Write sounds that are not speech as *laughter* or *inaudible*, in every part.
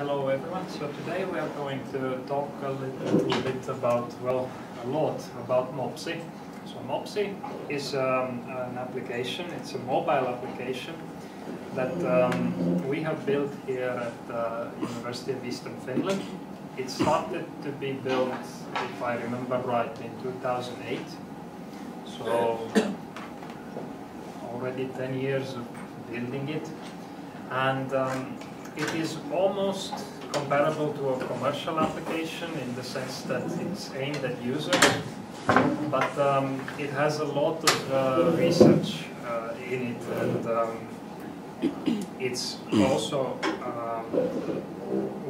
hello everyone. So today we are going to talk a little bit about, well, a lot about Mopsi. So Mopsi is um, an application, it's a mobile application that um, we have built here at the University of Eastern Finland. It started to be built, if I remember right, in 2008. So already 10 years of building it. And um, it is almost comparable to a commercial application in the sense that it's aimed at users, but um, it has a lot of uh, research uh, in it, and um, it's also um,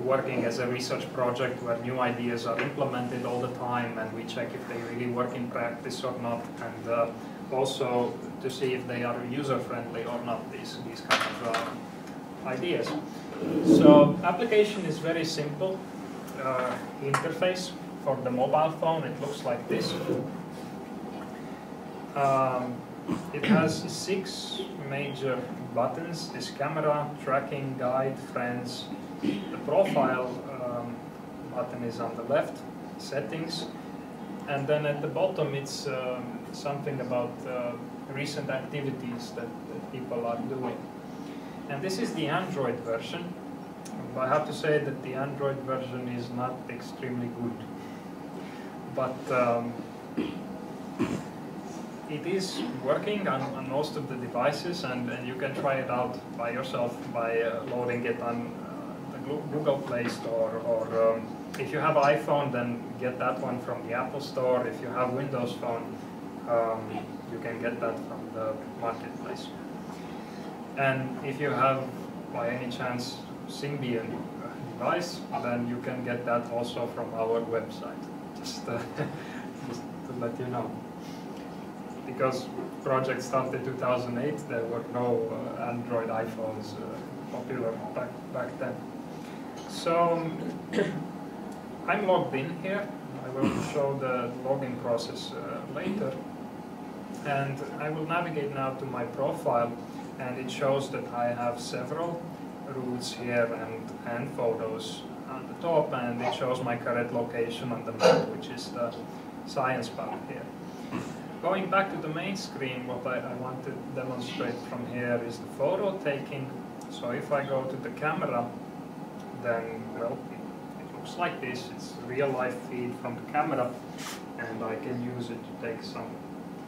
working as a research project where new ideas are implemented all the time, and we check if they really work in practice or not, and uh, also to see if they are user-friendly or not, these, these kind of uh, ideas. So application is very simple. Uh, interface for the mobile phone, it looks like this. Um, it has six major buttons, this camera, tracking, guide, friends. The profile um, button is on the left, settings. And then at the bottom it's um, something about uh, recent activities that, that people are doing. And this is the Android version. I have to say that the Android version is not extremely good. But um, it is working on, on, most of the devices and, and you can try it out by yourself by uh, loading it on uh, the Google Play Store or um, if you have iPhone then get that one from the Apple Store. If you have Windows Phone um, you can get that from the marketplace. And if you have, by any chance, Symbian device, then you can get that also from our website. Just, uh, *laughs* just to let you know. Because project started 2008, there were no uh, Android iPhones uh, popular back, back then. So *coughs* I'm logged in here. I will show the login process uh, later. And I will navigate now to my profile and it shows that I have several routes here and, and photos on the top and it shows my current location on the map which is the science part here. Going back to the main screen, what I, I want to demonstrate from here is the photo taking. So if I go to the camera, then, well, it, looks like this. It's real life feed from the camera and I can use it to take some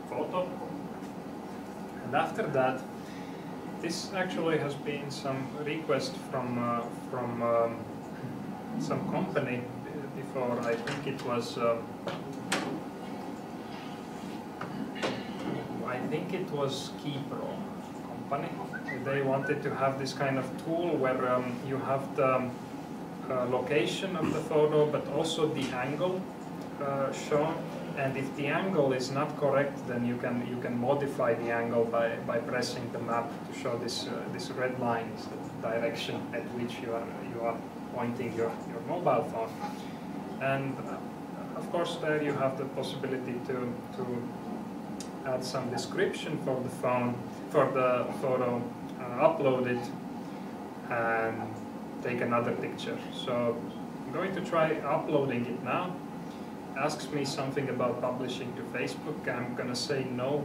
photo. And after that, this actually has been some request from uh, from um, some company before. I think it was. Um, I think it was Keypro company. They wanted to have this kind of tool where um, you have the um, uh, location of the photo, but also the angle uh, shown and if the angle is not correct, then you can you can modify the angle by, by pressing the map to show this uh, this red line is the direction at which you are you are pointing your, your mobile phone. And uh, of course there you have the possibility to to add some description for the phone for the photo, uh, upload it, and take another picture. So I'm going to try uploading it now asks me something about publishing to Facebook, I'm gonna say no,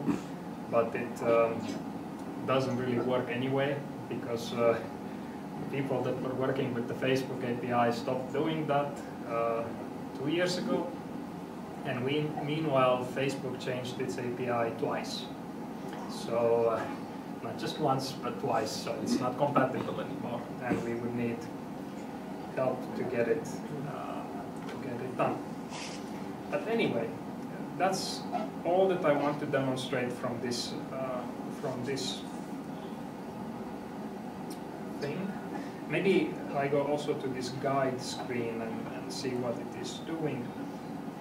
but it um, doesn't really work anyway because uh, people that were working with the Facebook API stopped doing that uh, two years ago. And we, meanwhile, Facebook changed its API twice. So, uh, not just once, but twice, so it's not compatible anymore. And we would need help to get it, uh, to get it done. But anyway, that's all that I want to demonstrate from this uh, from this thing. Maybe I go also to this guide screen and, and see what it is doing.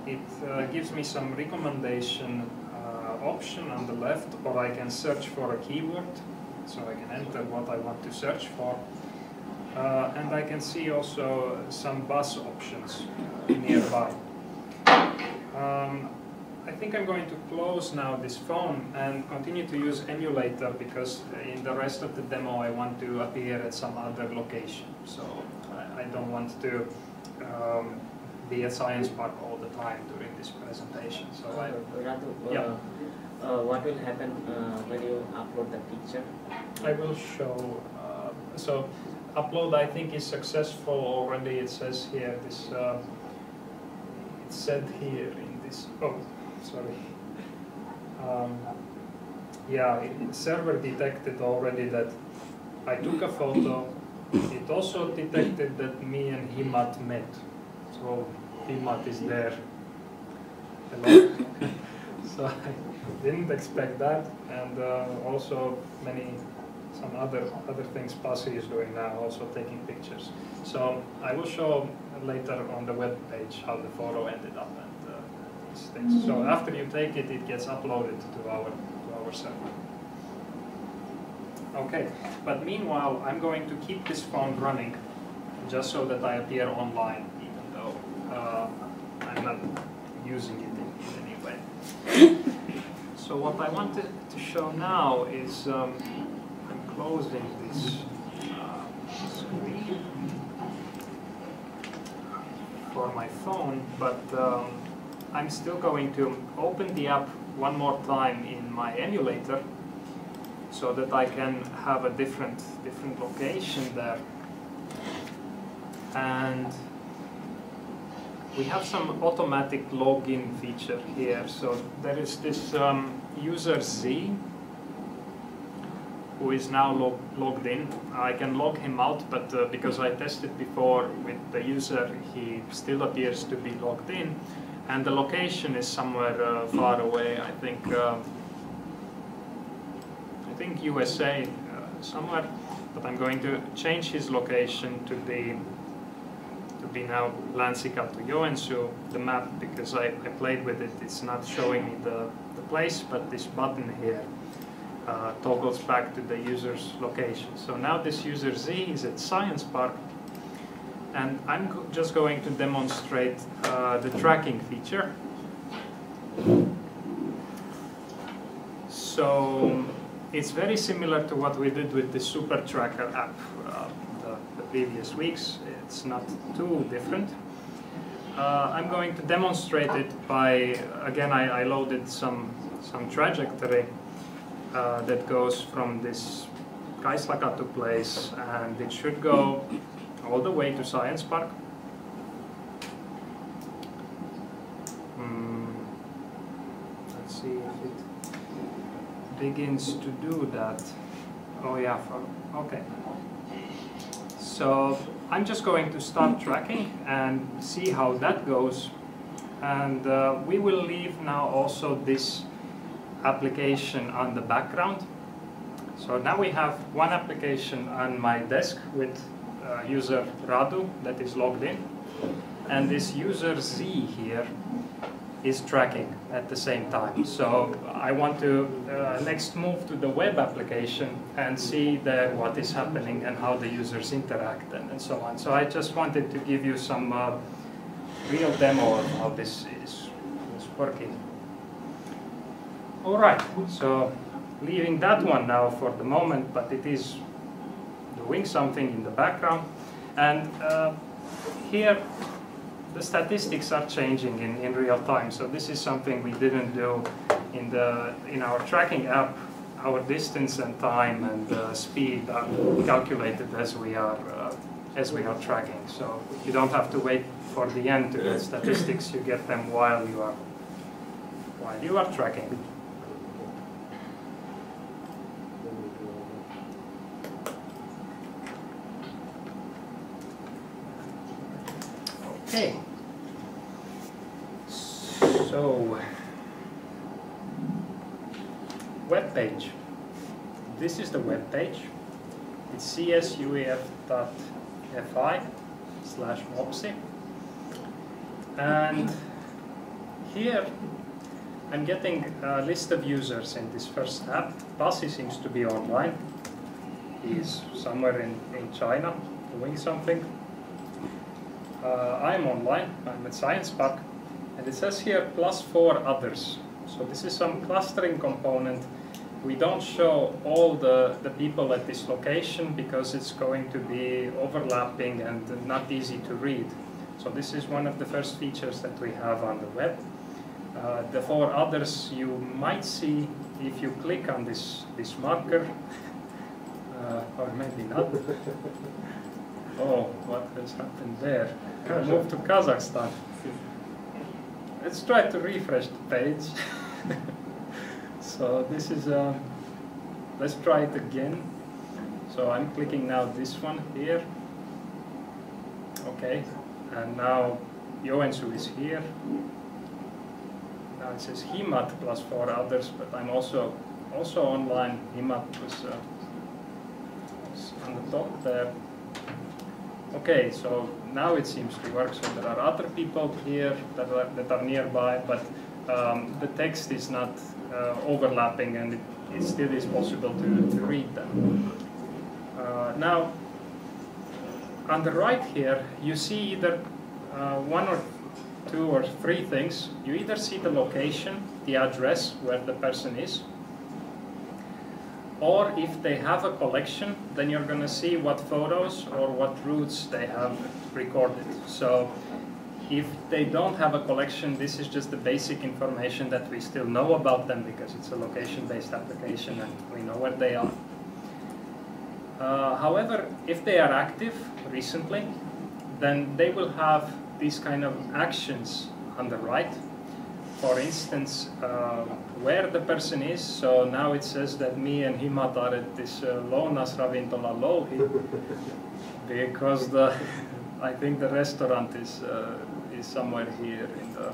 It uh, gives me some recommendation uh, option on the left, or I can search for a keyword, so I can enter what I want to search for. Uh, and I can see also some bus options nearby. Um, I think I'm going to close now this phone and continue to use emulator because in the rest of the demo I want to appear at some other location. So I, I don't want to um, be at Science Park all the time during this presentation. So I, Radu, Yeah. uh, uh, what will happen uh, when you upload the picture? I will show, uh, so upload I think is successful already, it says here, this, uh, it's said here this, oh, sorry. Um, yeah, server detected already that I took a photo, it also detected that me and Himat met, so Himat is there. Hello. *laughs* so I didn't expect that, and uh, also many some other other things Pasi is doing now, also taking pictures. So I will show later on the web page how the photo ended up these things. So after you take it, it gets uploaded to our to our server. Okay, but meanwhile, I'm going to keep this phone running just so that I appear online, even though uh, I'm not using it in, in any way. *laughs* So what I wanted to show now is um, I'm closing this uh, screen for my phone, but um, I'm still going to open the app one more time in my emulator so that I can have a different different location there. And we have some automatic login feature here. So there is this um, user Z who is now log logged in. I can log him out, but uh, because I tested before with the user, he still appears to be logged in. And the location is somewhere uh, far away. I think uh, I think USA uh, somewhere. But I'm going to change his location to be to be now Länsikatu Joensuu, the map, because I, I played with it. It's not showing me the, the place, but this button here uh, toggles back to the user's location. So now this user Z is at Science Park, and I'm go- just going to demonstrate uh, the tracking feature. So it's very similar to what we did with the Super Tracker app uh, the, the previous weeks. It's not too different. Uh, I'm going to demonstrate it by, again, I, I loaded some, some trajectory uh, that goes from this Kaislakatu place and it should go all the way to Science Park. Hmm. let's see if it begins to do that. Oh yeah, okay. So I'm just going to start tracking and see how that goes. And uh, we will leave now also this application on the background. So now we have one application on my desk with uh, user Radu that is logged in. And this user Z here is tracking at the same time. So I want to uh, next move to the web application and see there what is happening and how the users interact and, and so on. So I just wanted to give you some uh, real demo of how this is, is working. All right, so leaving that one now for the moment, but it is doing something in the background. And uh, here the statistics are changing in, in real time. So this is something we didn't do in the in our tracking app. Our distance and time and uh, speed are calculated as we are uh, as we are tracking. So you don't have to wait for the end to get statistics. You get them while you are while you are tracking. Okay. So, web page. This is the web page. It's csuef.fi slash mopsi. And here I'm getting a list of users in this first app. Pasi seems to be online. He's somewhere in, in China doing something. Uh, I'm online, I'm at Science Park. And it says here plus four others. So this is some clustering component. We don't show all the, the people at this location because it's going to be overlapping and not easy to read. So this is one of the first features that we have on the web. Uh, the four others you might see if you click on this, this marker, *laughs* uh, or maybe not. *laughs* Oh, what has happened there? Move to Kazakhstan. Let's try to refresh the page. *laughs* so this is, uh, let's try it again. So I'm clicking now this one here. Okay, and now Joensuu is here. Now it says Himat plus four others, but I'm also also online. Himat was, uh, was on the top there. Okay, so now it seems to work. So there are other people here that are, that are nearby, but um, the text is not overlapping and it, it, still is possible to, to read them. Uh, now, on the right here, you see either uh, one or two or three things. You either see the location, the address where the person is, or if they have a collection, then you're going to see what photos or what routes they have recorded. So if they don't have a collection, this is just the basic information that we still know about them because it's a location-based application and we know where they are. Uh, however, if they are active recently, then they will have these kind of actions on the right for instance, uh, where the person is. So now it says that me and Himat are at this uh, Lounas Ravintola Louhi *laughs* because the *laughs* I think the restaurant is uh, is somewhere here in the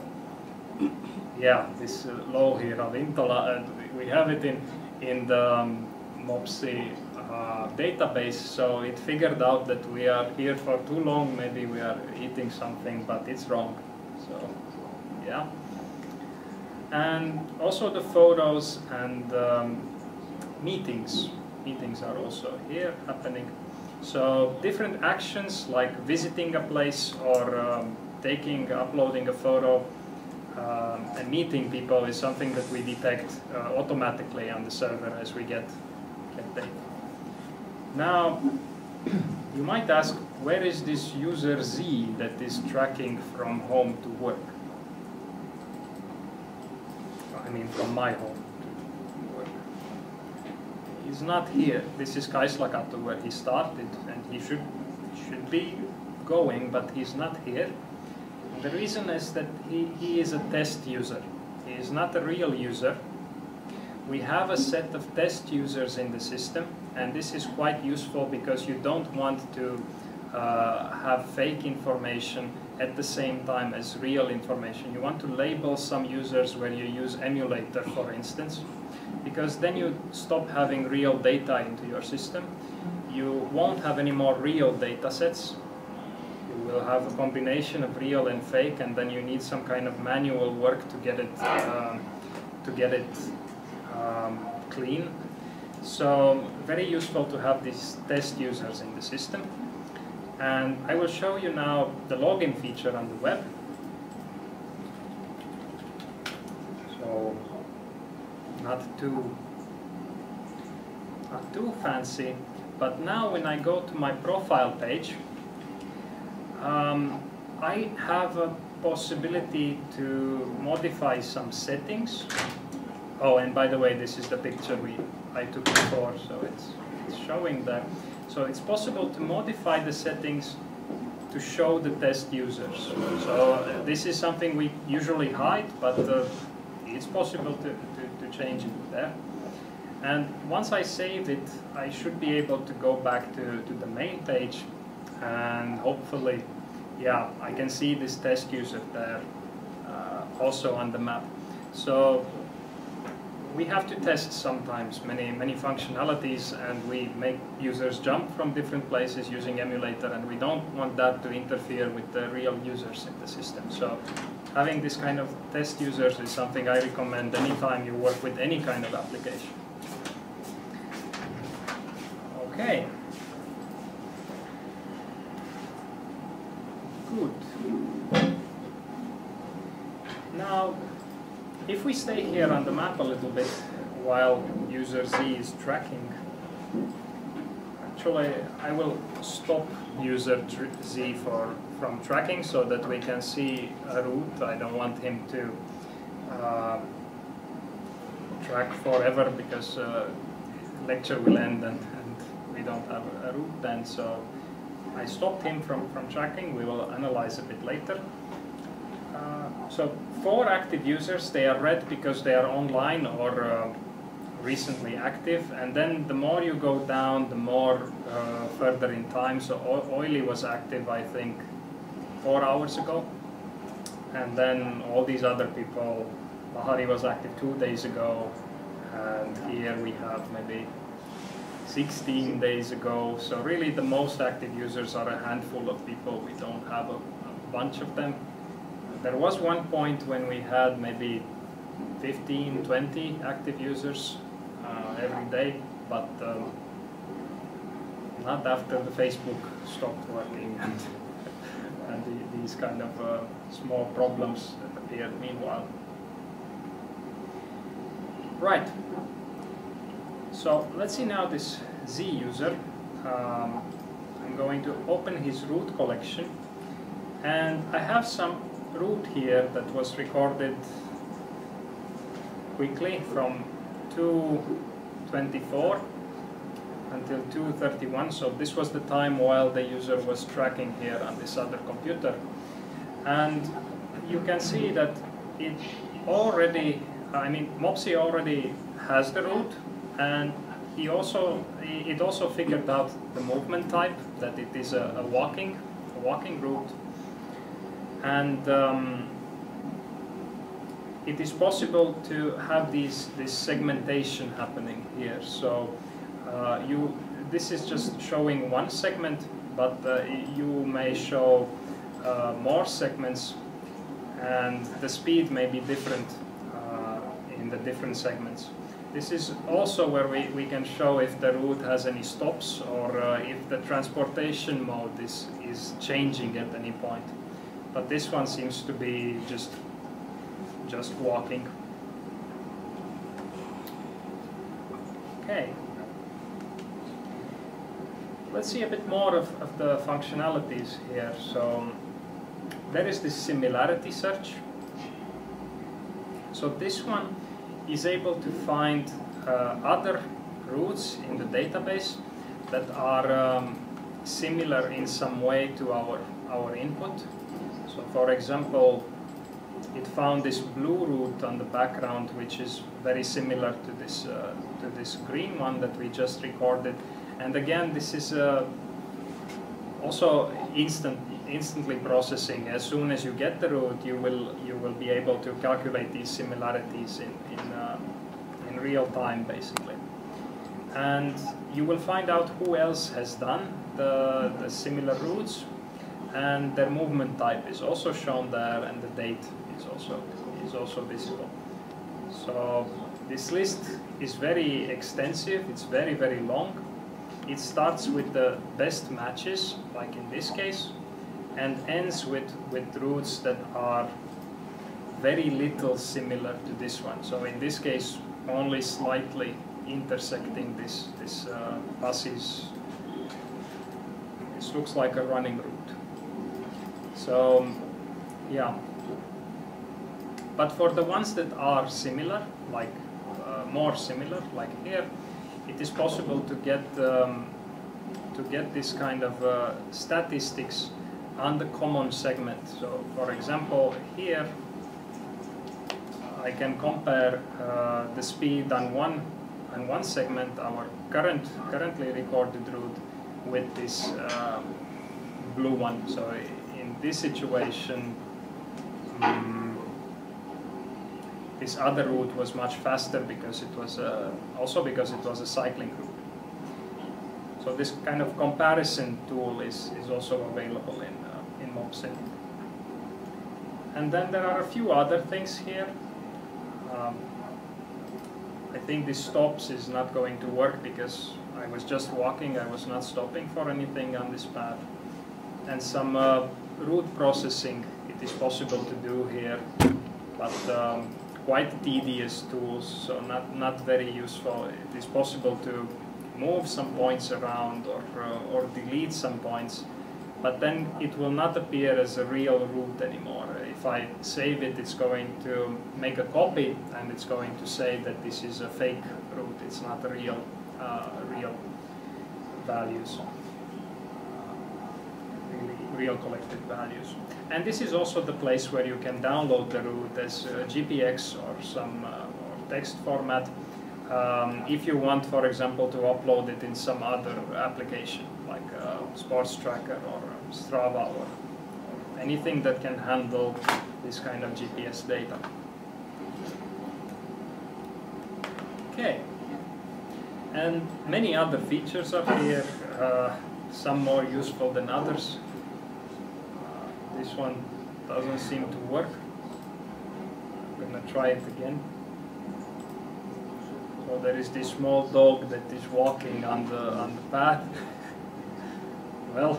yeah this uh, Louhi Ravintola and we have it in in the um, Mopsi uh, database. So it figured out that we are here for too long. Maybe we are eating something, but it's wrong. So yeah and also the photos and um, meetings. Meetings are also here happening. So different actions like visiting a place or um, taking, uploading a photo um, and meeting people is something that we detect uh, automatically on the server as we get, get data. Now, *clears throat* you might ask, where is this user Z that is tracking from home to work? I mean from my home to work. He's not here. This is Kaislakatu where he started and he should, should be going, but he's not here. The reason is that he, he is a test user. He is not a real user. We have a set of test users in the system, and this is quite useful because you don't want to uh, have fake information at the same time as real information. You want to label some users where you use emulator, for instance, because then you stop having real data into your system. You won't have any more real data sets. Will have a combination of real and fake, and then you need some kind of manual work to get it um, to get it um, clean. So very useful to have these test users in the system. And I will show you now the login feature on the web. So not too, not too fancy, but now when I go to my profile page, um, I have a possibility to modify some settings. Oh, and by the way, this is the picture we I took before, so it's, it's showing that. So it's possible to modify the settings to show the test users. So uh, this is something we usually hide, but uh, it's possible to, to, to, change it there. And once I save it, I should be able to go back to, to the main page and hopefully, yeah, I can see this test user there uh, also on the map. So we have to test sometimes many many functionalities and we make users jump from different places using emulator and we don't want that to interfere with the real users in the system. So having this kind of test users is something I recommend anytime you work with any kind of application. Okay. Good. Now, if we stay here on the map a little bit while user Z is tracking, actually I will stop user Z for, from tracking so that we can see a route. I don't want him to uh, track forever because uh, lecture will end and, and we don't have a route then. So I stopped him from, from tracking. We will analyze a bit later. Uh, so for active users, they are red because they are online or uh, recently active. And then the more you go down, the more uh, further in time. So Oily was active, I think, four hours ago. And then all these other people, Bahari was active two days ago. And here we have maybe 16 days ago. So really the most active users are a handful of people. We don't have a, a bunch of them. There was one point when we had maybe 15, 20 active users uh, every day, but um, not after the Facebook stopped working and, *laughs* and the, these kind of uh, small problems that appeared meanwhile. Right. So let's see now this Z user. Um, I'm going to open his route collection. And I have some route here that was recorded quickly from 2.24 until 2.31 so this was the time while the user was tracking here on this other computer. And you can see that it already I mean Mopsi already has the route and he also it also figured out the movement type that it is a, a walking a walking route and um, it is possible to have these this segmentation happening here. So uh, you this is just showing one segment, but uh, you may show uh, more segments, and the speed may be different uh, in the different segments. This is also where we, we can show if the route has any stops or uh, if the transportation mode is, is changing at any point but this one seems to be just just walking. Okay. Let's see a bit more of, of the functionalities here. So there is this similarity search. So this one is able to find uh, other routes in the database that are um, similar in some way to our, our input. So for example, it found this blue route on the background, which is very similar to this uh, to this green one that we just recorded. And again, this is uh, also instant instantly processing. As soon as you get the route, you will you will be able to calculate these similarities in in uh, in real time, basically. And you will find out who else has done the the similar routes and their movement type is also shown there and the date is also is also visible. So this list is very extensive, it's very very long. It starts with the best matches, like in this case, and ends with, with routes that are very little similar to this one. So in this case, only slightly intersecting this, this uh, passes. This looks like a running route. So, yeah. But for the ones that are similar, like uh, more similar, like here, it is possible to get um, to get this kind of uh, statistics on the common segment. So, for example, here I can compare uh, the speed on one on one segment, our current currently recorded route, with this uh, blue one. So in this situation, um, this other route was much faster because it was uh, also because it was a cycling route. So this kind of comparison tool is, is also available in, And then there are a few other things here. Um, I think this stops is not going to work because I was just walking, I was not stopping for anything on this path. And some uh, route processing it is possible to do here but um, quite tedious tools, so not, not very useful. It is possible to move some points around or, uh, or delete some points, but then it will not appear as a real route anymore. If I save it, it's going to make a copy and it's going to say that this is a fake route, it's not a real, uh, real values, really real collected values. And this is also the place where you can download the route as GPX or some uh, or text format. Um, if you want, for example, to upload it in some other application, like uh, Sports Tracker or Strava or, anything that can handle this kind of GPS data. Okay, and many other features are here, uh, some more useful than others. This one doesn't seem to work. I'm gonna try it again. So there is this small dog that is walking on the on the path. *laughs* well,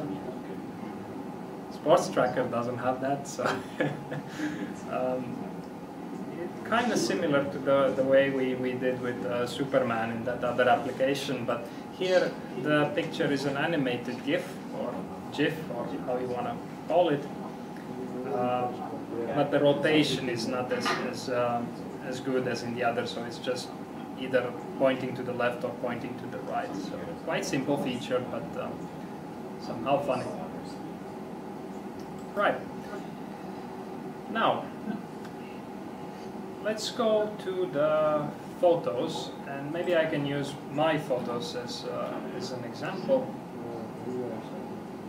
Sports Tracker doesn't have that, so *laughs* um, kind of similar to the, the way we, we did with uh, Superman in that other application, but here the picture is an animated GIF or GIF or how you want to call it. Uh, but the rotation is not as as, um, as good as in the other, so it's just either pointing to the left or pointing to the right. So quite simple feature, but um, somehow funny. Right. Now, let's go to the photos, and maybe I can use my photos as, uh, as an example.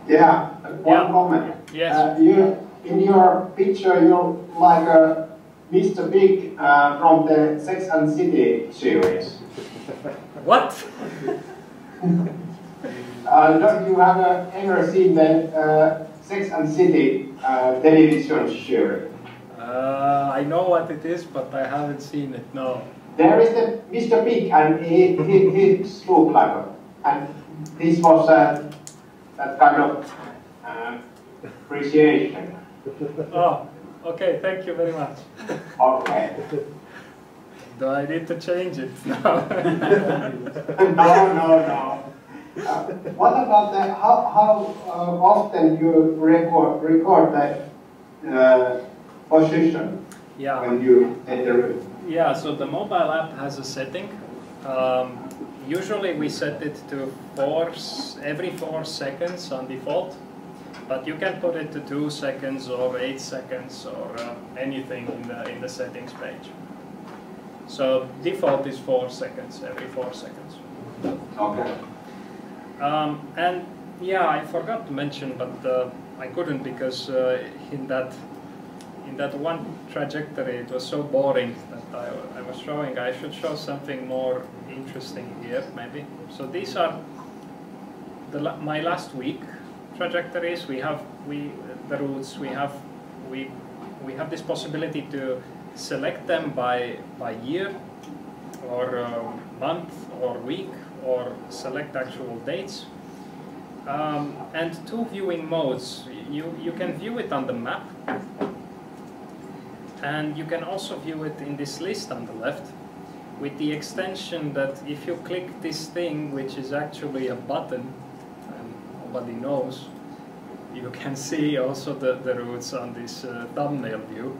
Yeah, one Yeah. comment. Yes. Uh, you, in your picture, you're like uh, Mr. Big uh, from the Sex and City series. *laughs* What? *laughs* Uh, don't you have uh, ever seen the uh, Sex and City uh, television show. Uh, I know what it is, but I haven't seen it. No. There is the Mr. Big, and he, he, he look like a, and this was uh, that kind of uh, appreciation. *laughs* Oh, okay. Thank you very much. Okay. Do I need to change it? *laughs* *laughs* No. no, no, no. Uh, what about the, how, how uh, often you record, record the uh, position yeah. when you enter? Yeah, so the mobile app has a setting. Um, usually we set it to four, every four seconds on default, but you can put it to two seconds or eight seconds or uh, anything in the, in the settings page. So default is four seconds, every four seconds. Okay. Um, and yeah, I forgot to mention, but uh, I couldn't because uh, in that in that one trajectory it was so boring that I, I was showing. I should show something more interesting here, maybe. So these are the my last week trajectories. We have we the routes. We have we we have this possibility to select them by by year or uh, month or week or select actual dates. Um, and two viewing modes. You, you can view it on the map and you can also view it in this list on the left with the extension that if you click this thing, which is actually a button, and nobody knows, you can *laughs* see also the, the routes on this uh, thumbnail view.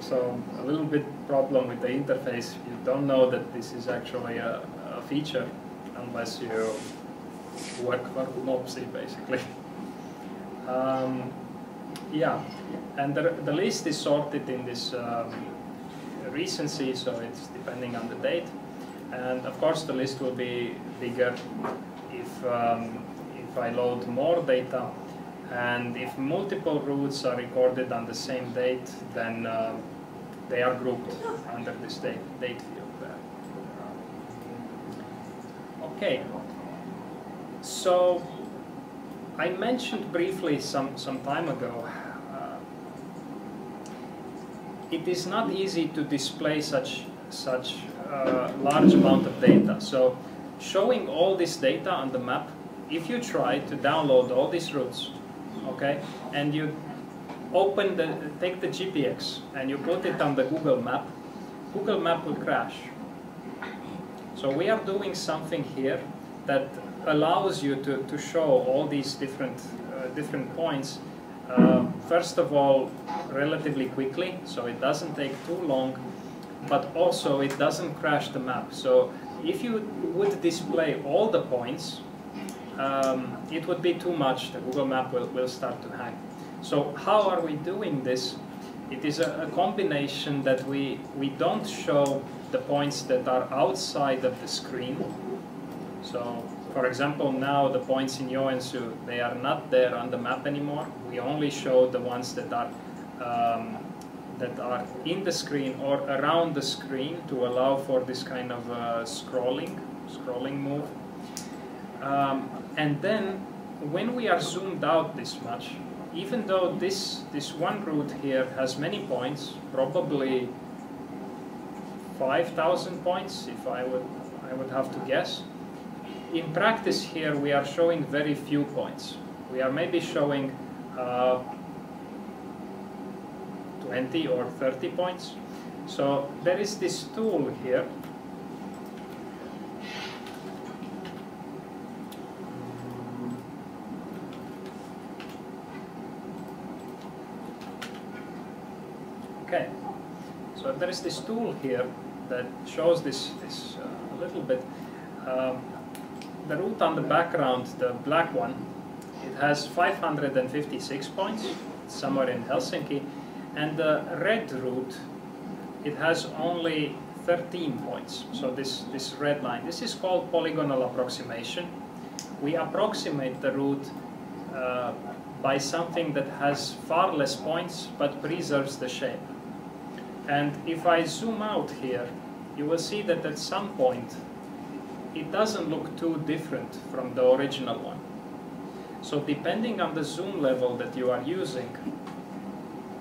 So a little bit problem with the interface. You don't know that this is actually a, a feature unless you work for Mopsi basically. *laughs* Um, yeah, and the, the list is sorted in this um, recency, so it's depending on the date. And of course, the list will be bigger if um, if I load more data, and if multiple routes are recorded on the same date, then um, they are grouped under this date date field there. Okay. So I mentioned briefly some, some time ago, uh, it is not easy to display such, such uh, large amount of data. So showing all this data on the map, if you try to download all these routes, okay, and you open the, take the GPX and you put it on the Google map, Google map will crash. So we are doing something here that allows you to, to show all these different, uh, different points. Uh, first of all, relatively quickly, so it doesn't take too long, but also it doesn't crash the map. So if you would display all the points, um, it would be too much. The Google map will, will start to hang. So how are we doing this? It is a, a combination that we, we don't show the points that are outside of the screen. So for example, now the points in Joensuu, they are not there on the map anymore. We only show the ones that are um, that are in the screen or around the screen to allow for this kind of uh, scrolling, scrolling move. Um, and then when we are zoomed out this much, even though this, this one route here has many points, probably 5,000 points if I would, I would have to guess, in practice here we are showing very few points. We are maybe showing uh, 20 or 30 points. So there is this tool here. Okay, so there is this tool here that shows this, this uh, a little bit. Um, the route on the background, the black one, it has 556 points, somewhere in Helsinki, and the red route, it has only 13 points. So this, this red line, this is called polygonal approximation. We approximate the route uh, by something that has far less points but preserves the shape. And if I zoom out here, you will see that at some point it doesn't look too different from the original one. So depending on the zoom level that you are using,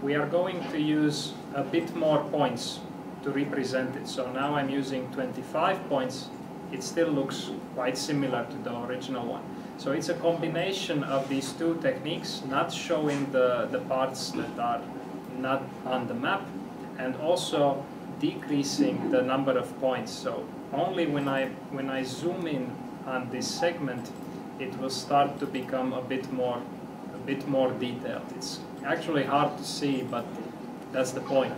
we are going to use a bit more points to represent it. So now I'm using 25 points. It still looks quite similar to the original one. So it's a combination of these two techniques, not showing the, the parts that are not on the map, and also decreasing the number of points. So only when I, when I zoom in on this segment, it will start to become a bit more, a bit more detailed. It's actually hard to see, but that's the point,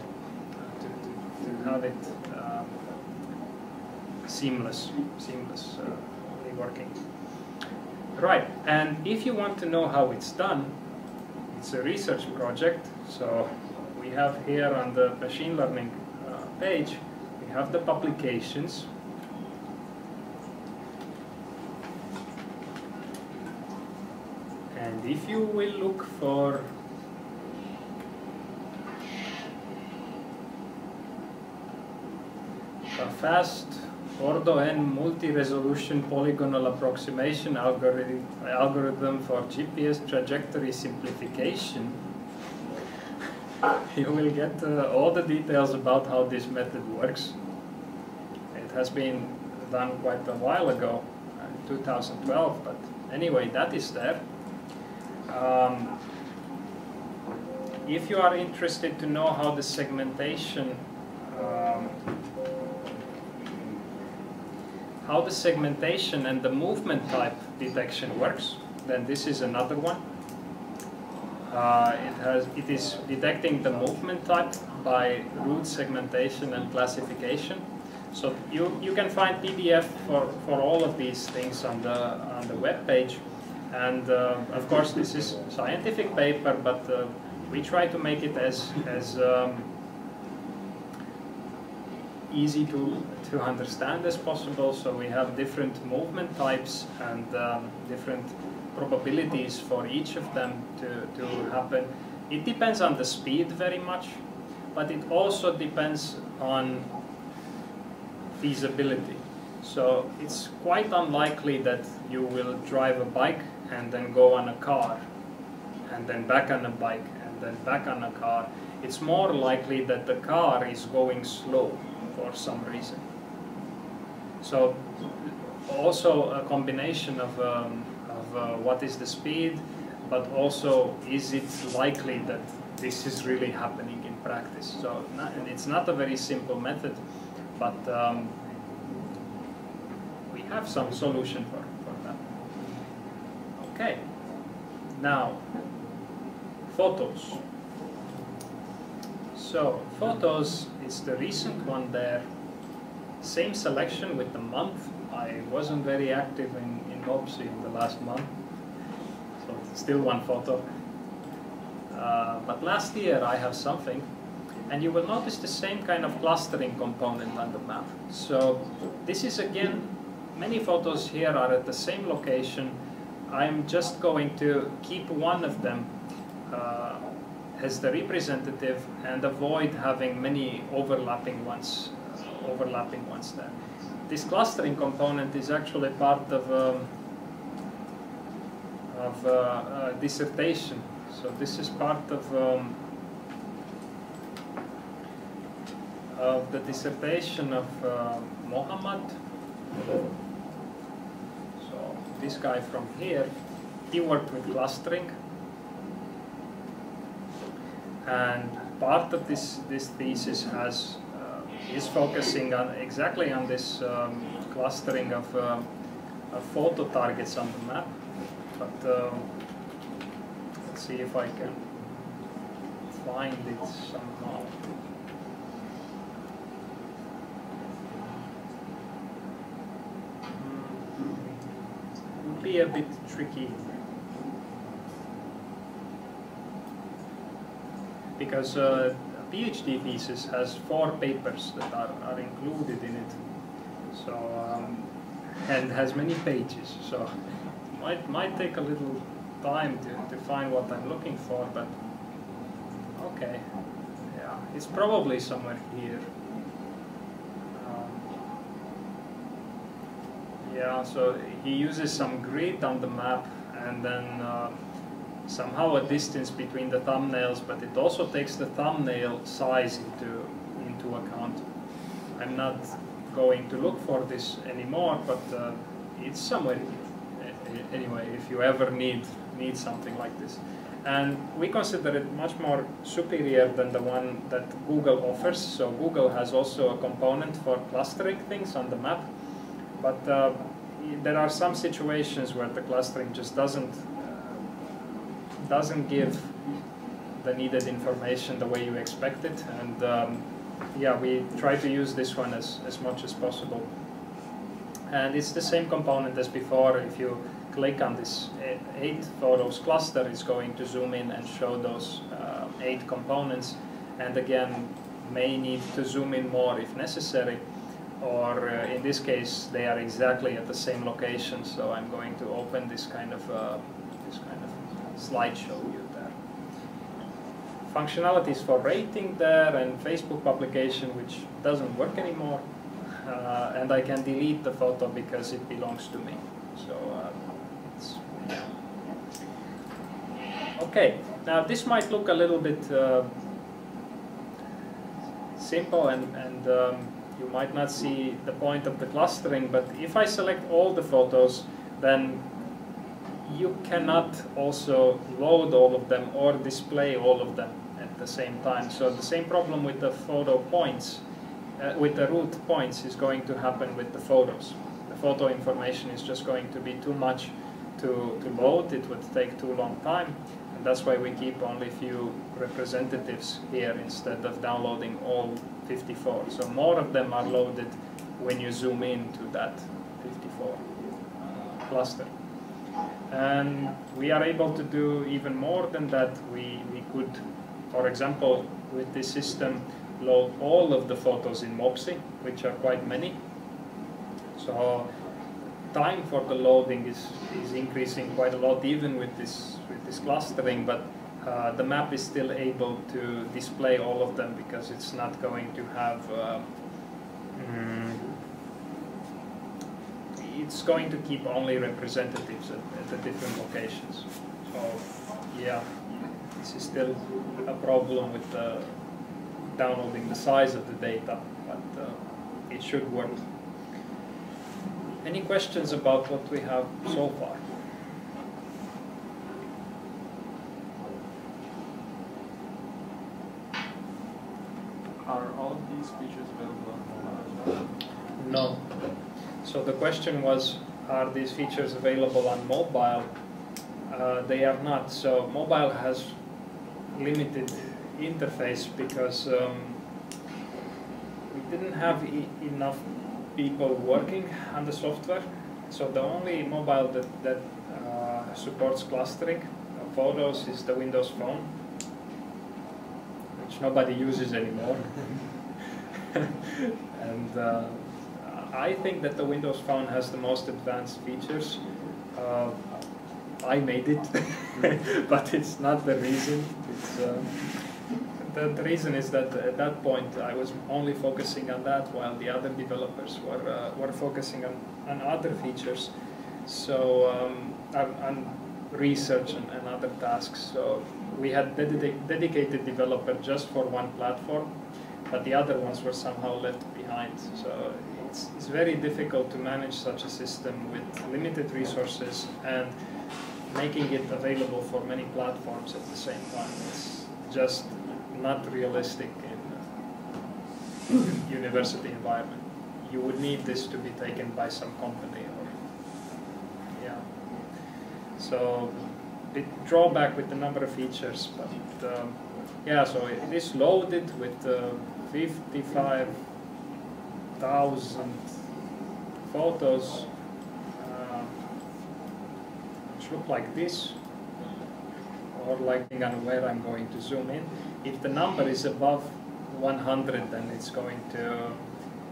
to, to, to have it um, seamless, seamless uh, working. Right, and if you want to know how it's done, it's a research project, so we have here on the machine learning uh, page, we have the publications, And if you will look for a fast Ordo-N multi-resolution polygonal approximation algorithm, algorithm for GPS trajectory simplification, you will get uh, all the details about how this method works. It has been done quite a while ago, uh, 2012, but anyway, that is there. Um, if you are interested to know how the segmentation um, how the segmentation and the movement type detection works, then this is another one. Uh, it has it is detecting the movement type by route segmentation and classification. So you, you can find PDF for, for all of these things on the on the web page. And uh, of course, this is scientific paper, but uh, we try to make it as as um, easy to to understand as possible. So we have different movement types and um, different probabilities for each of them to to happen. It depends on the speed very much, but it also depends on feasibility. So it's quite unlikely that you will drive a bike and then go on a car and then back on a bike and then back on a car. It's more likely that the car is going slow for some reason. So also a combination of, um, what is the speed, but also is it likely that this is really happening in practice. So not, it's not a very simple method, but um, we have some solution for, for that. Okay, now photos. So photos is the recent one there. Same selection with the month. I wasn't very active in, Mopsi in the last month, so still one photo. Uh, but last year I have something, and you will notice the same kind of clustering component on the map. So this is again, many photos here are at the same location. I'm just going to keep one of them uh, as the representative and avoid having many overlapping ones, overlapping ones there. This clustering component is actually part of um, of uh, dissertation. So this is part of um, of the dissertation of uh. So this guy from here, he worked with clustering and part of this, this thesis has, uh, is focusing on exactly on this um, clustering of, uh, of, photo targets on the map. But um, let's see if I can find it somehow. Hmm. Would be a bit tricky because uh, PhD thesis has four papers that are, are included in it. So, um, and has many pages. So, might might take a little time to, to find what I'm looking for, but okay, yeah, it's probably somewhere here. Um, yeah, so he uses some grid on the map, and then. Uh, somehow a distance between the thumbnails, but it also takes the thumbnail size into, into account. I'm not going to look for this anymore, but uh, it's somewhere anyway if you ever need, need something like this. And we consider it much more superior than the one that Google offers. So Google has also a component for clustering things on the map, but uh, there are some situations where the clustering just doesn't doesn't give the needed information the way you expect it. And um, yeah, we try to use this one as, as much as possible. And it's the same component as before. If you click on this eight photos cluster, it's going to zoom in and show those uh, eight components. And again, may need to zoom in more if necessary. Or uh, in this case, they are exactly at the same location. So I'm going to open this kind of uh, this kind of slideshow you there. Functionalities for rating there and Facebook publication which doesn't work anymore. Uh, and I can delete the photo because it belongs to me. So uh, yeah. Okay, now this might look a little bit uh, simple and, and um, you might not see the point of the clustering, but if I select all the photos, then you cannot also load all of them or display all of them at the same time. So the same problem with the photo points, uh, with the route points is going to happen with the photos. The photo information is just going to be too much to, to load, it would take too long time, that's why we keep only a few representatives here instead of downloading all 54. So more of them are loaded when you zoom in to that 54 uh, cluster. And we are able to do even more than that. We, we could, for example, with this system, load all of the photos in Mopsi, which are quite many. So time for the loading is, is increasing quite a lot, even with this, with this clustering, but uh, the map is still able to display all of them because it's not going to have uh, mm, it's going to keep only representatives at, at the different locations. So yeah, this is still a problem with the downloading the size of the data, but uh, it should work. Any questions about what we have so far? Are all these features available on mobile? No. So the question was, are these features available on mobile? Uh, they are not. So mobile has limited interface because um, we didn't have e enough people working on the software. So the only mobile that, that uh, supports clustering of photos is the Windows Phone, which nobody uses anymore. *laughs* and uh, I think that the Windows Phone has the most advanced features. Uh, I made it, *laughs* but it's not the reason. It's, uh, the, the, reason is that at that point I was only focusing on that while the other developers were, uh, were focusing on, on other features. So, um, on, research and, and, other tasks. So we had dedicated dedicated developer just for one platform, but the other ones were somehow left behind. So it's, it's very difficult to manage such a system with limited resources and making it available for many platforms at the same time. It's just not realistic in a university environment. You would need this to be taken by some company or yeah. So the drawback with the number of features, but um, yeah, so it is loaded with uh, 55,000 photos uh, which look like this or like on where I'm going to zoom in. If the number is above 100 then it's going to,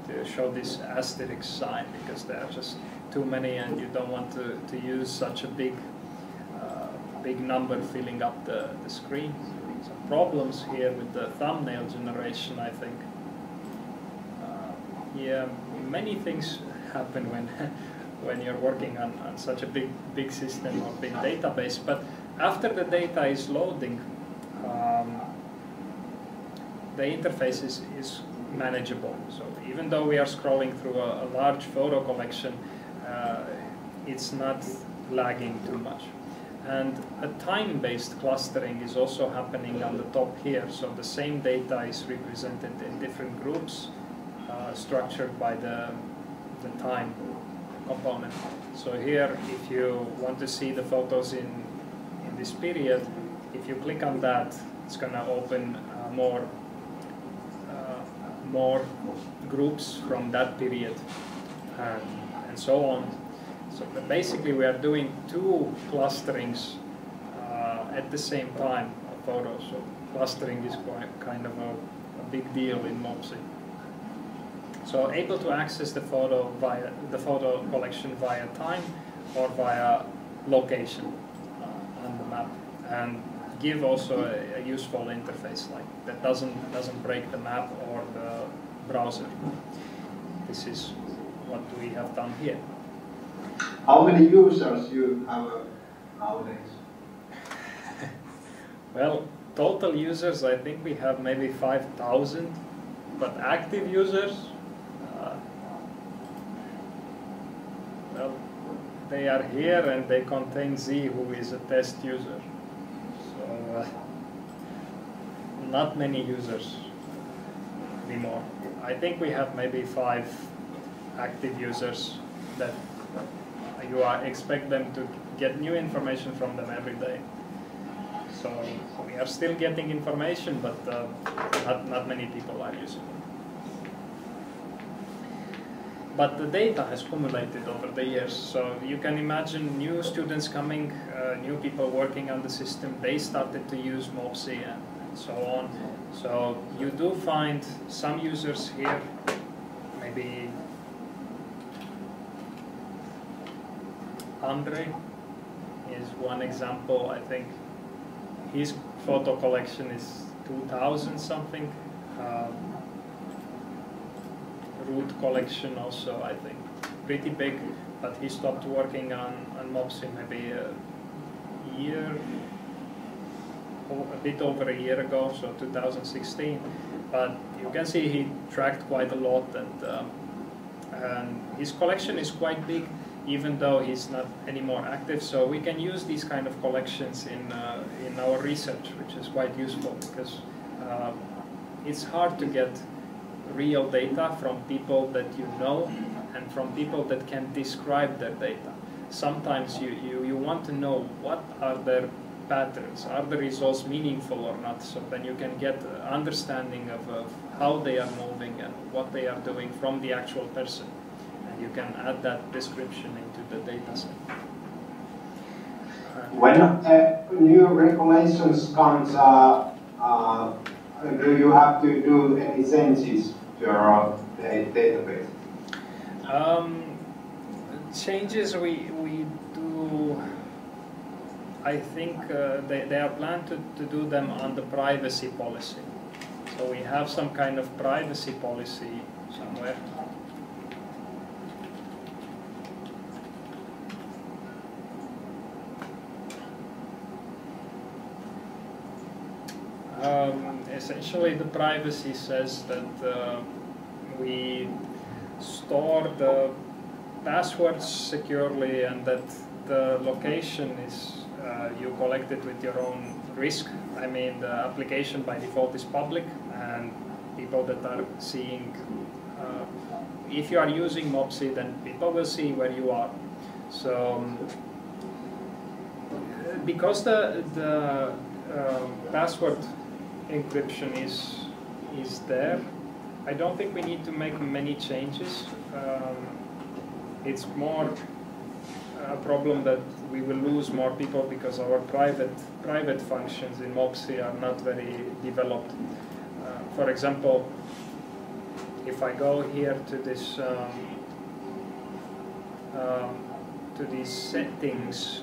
to show this asterisk sign because there are just too many and you don't want to, to use such a big uh, big number filling up the, the screen. Some problems here with the thumbnail generation I think. Uh, yeah, many things happen when *laughs* when you're working on, on such a big big system or big database but after the data is loading, um, the interface is, is manageable. So even though we are scrolling through a, a large photo collection, uh, it's not lagging too much. And a time-based clustering is also happening on the top here. So the same data is represented in different groups, uh, structured by the, the time component. So here, if you want to see the photos in this period, if you click on that, it's going to open uh, more uh, more groups from that period and, and so on. So basically we are doing two clusterings uh, at the same time of photos. So clustering is quite kind of a, a big deal in Mopsi. So able to access the photo via the photo collection via time or via location map and give also a, a, useful interface like that doesn't doesn't break the map or the browser. This is what we have done here. How many users you have nowadays? *laughs* well, total users I think we have maybe 5,000, but active users, uh, well, they are here and they contain Z, who is a test user. So, uh, not many users anymore. I think we have maybe five active users that you are, expect them to get new information from them every day. So we are still getting information, but uh, not, not many people are using it. But the data has accumulated over the years, so you can imagine new students coming, uh, new people working on the system, they started to use Mopsi and, and so on. So you do find some users here, maybe Andre is one example, I think his photo collection is 2000 something. Um, route collection also, I think, pretty big, but he stopped working on, on Mopsi maybe a year, a bit over a year ago, so 2016. But you can see he tracked quite a lot and, um, and his collection is quite big even though he's not anymore active. So we can use these kind of collections in, uh, in our research, which is quite useful because uh, it's hard to get real data from people that you know and from people that can describe their data. Sometimes you, you, you want to know what are their patterns, are the results meaningful or not, so then you can get understanding of, of how they are moving and what they are doing from the actual person. And you can add that description into the data set. When uh, new regulations comes, uh, uh, do you have to do any changes your database? Um, changes we, we do, I think uh, they, they are planned to, to do them on the privacy policy. So we have some kind of privacy policy somewhere. Um, essentially, the privacy says that uh, we store the passwords securely and that the location is uh, you collect it with your own risk. I mean, the application by default is public and people that are seeing, uh, if you are using Mopsi, then people will see where you are. So, um, because the, the uh, password encryption is, is there, I don't think we need to make many changes. Um, it's more a problem that we will lose more people because our private private functions in Mopsi are not very developed. Uh, for example, if I go here to this um, um, to these settings,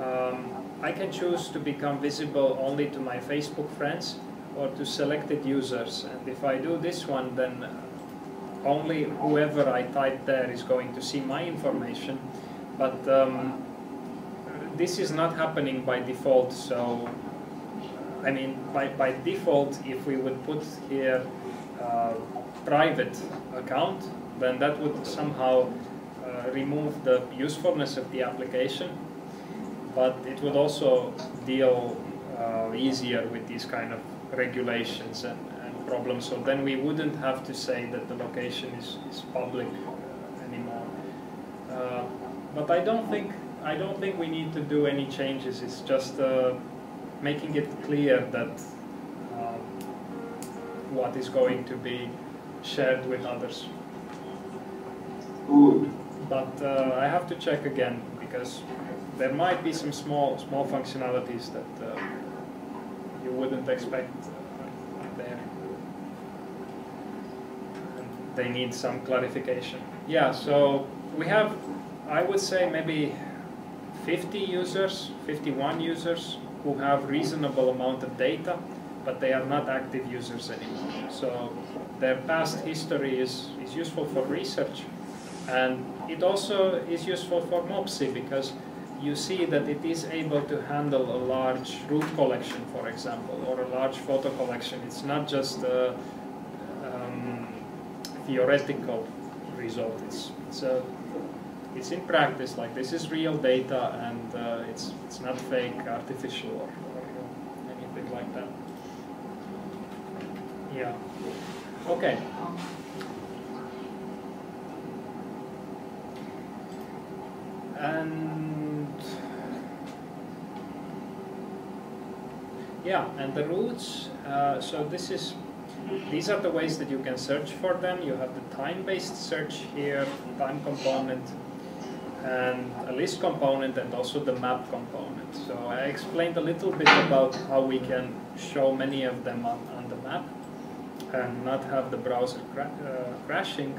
um, I can choose to become visible only to my Facebook friends or to selected users. And if I do this one, then only whoever I type there is going to see my information. But um, this is not happening by default. So, I mean, by, by default, if we would put here uh, private account, then that would somehow uh, remove the usefulness of the application. But it would also deal uh, easier with these kind of regulations and, and problems. So then we wouldn't have to say that the location is, is public uh, anymore. Uh, but I don't think I don't think we need to do any changes. It's just uh, making it clear that um, what is going to be shared with others. Good. But uh, I have to check again because there might be some small small functionalities that uh, you wouldn't expect uh, there. And they need some clarification. Yeah, so we have, I would say maybe 50 users, 51 users who have reasonable amount of data, but they are not active users anymore. So their past history is, is useful for research, and it also is useful for Mopsi because you see that it is able to handle a large route collection, for example, or a large photo collection. It's not just a um, theoretical result. It's, it's, a, it's in practice, like this is real data and uh, it's, it's not fake, artificial, or, or anything like that. Yeah. Okay. And yeah, and the routes. Uh, so this is these are the ways that you can search for them. You have the time-based search here, time component, and a list component, and also the map component. So I explained a little bit about how we can show many of them on, on the map and not have the browser cra uh, crashing.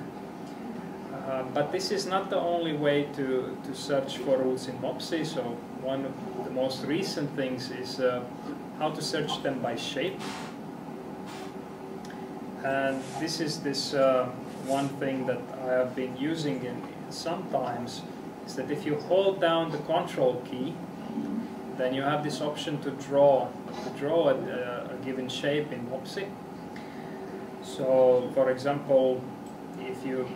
Uh, but this is not the only way to, to search for routes in Mopsi. So one of the most recent things is uh, how to search them by shape. And this is this uh, one thing that I have been using in, sometimes is that if you hold down the control key, then you have this option to draw to draw a, a given shape in Mopsi. So, for example, if you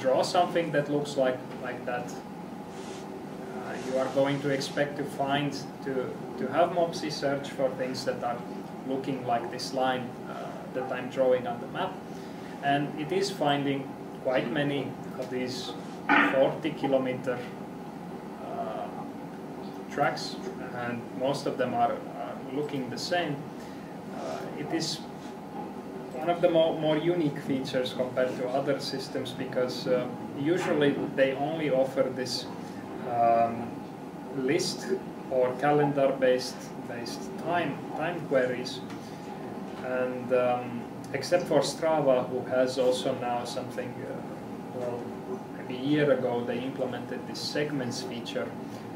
draw something that looks like like that uh, you are going to expect to find, to, to have Mopsi search for things that are looking like this line uh, that I'm drawing on the map. And it is finding quite many of these 40 kilometer uh, tracks and most of them are, are looking the same. Uh, it is one of the more, more unique features compared to other systems because uh, usually they only offer this um, list or calendar based based time time queries. And um, except for Strava who has also now something uh, well maybe a year ago they implemented this segments feature.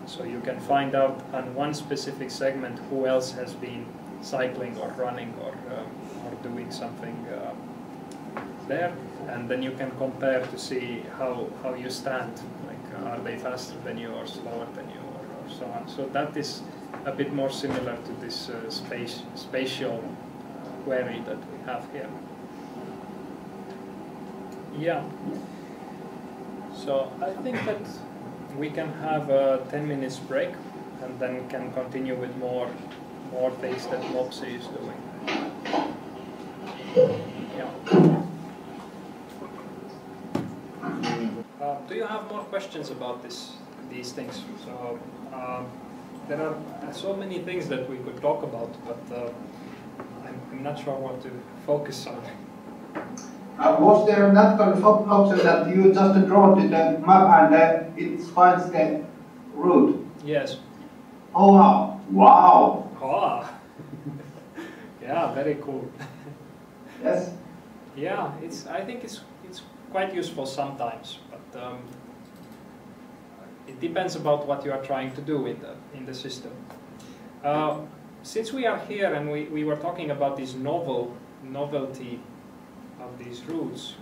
So you can find out on one specific segment who else has been cycling or running or, um, or doing something uh, there. And then you can compare to see how, how you stand. Like uh, are they faster than you or slower than you so on so that is a bit more similar to this uh, space, spatial uh, query that we have here yeah so I think that we can have a 10 minutes break and then can continue with more more things that Mopsi is doing. Yeah. Uh, do you have more questions about this these things? So um, there are so many things that we could talk about, but uh, I'm, I'm not sure what to focus on. Uh, was there kind of op- option that you just draw to the map and uh, it finds the route? Yes. Oh wow! Wow! Ah. yeah, very cool. Yes. Yeah, it's. I think it's it's quite useful sometimes, but um, it depends about what you are trying to do in the in the system. Uh, since we are here and we, we were talking about this novel novelty of these routes,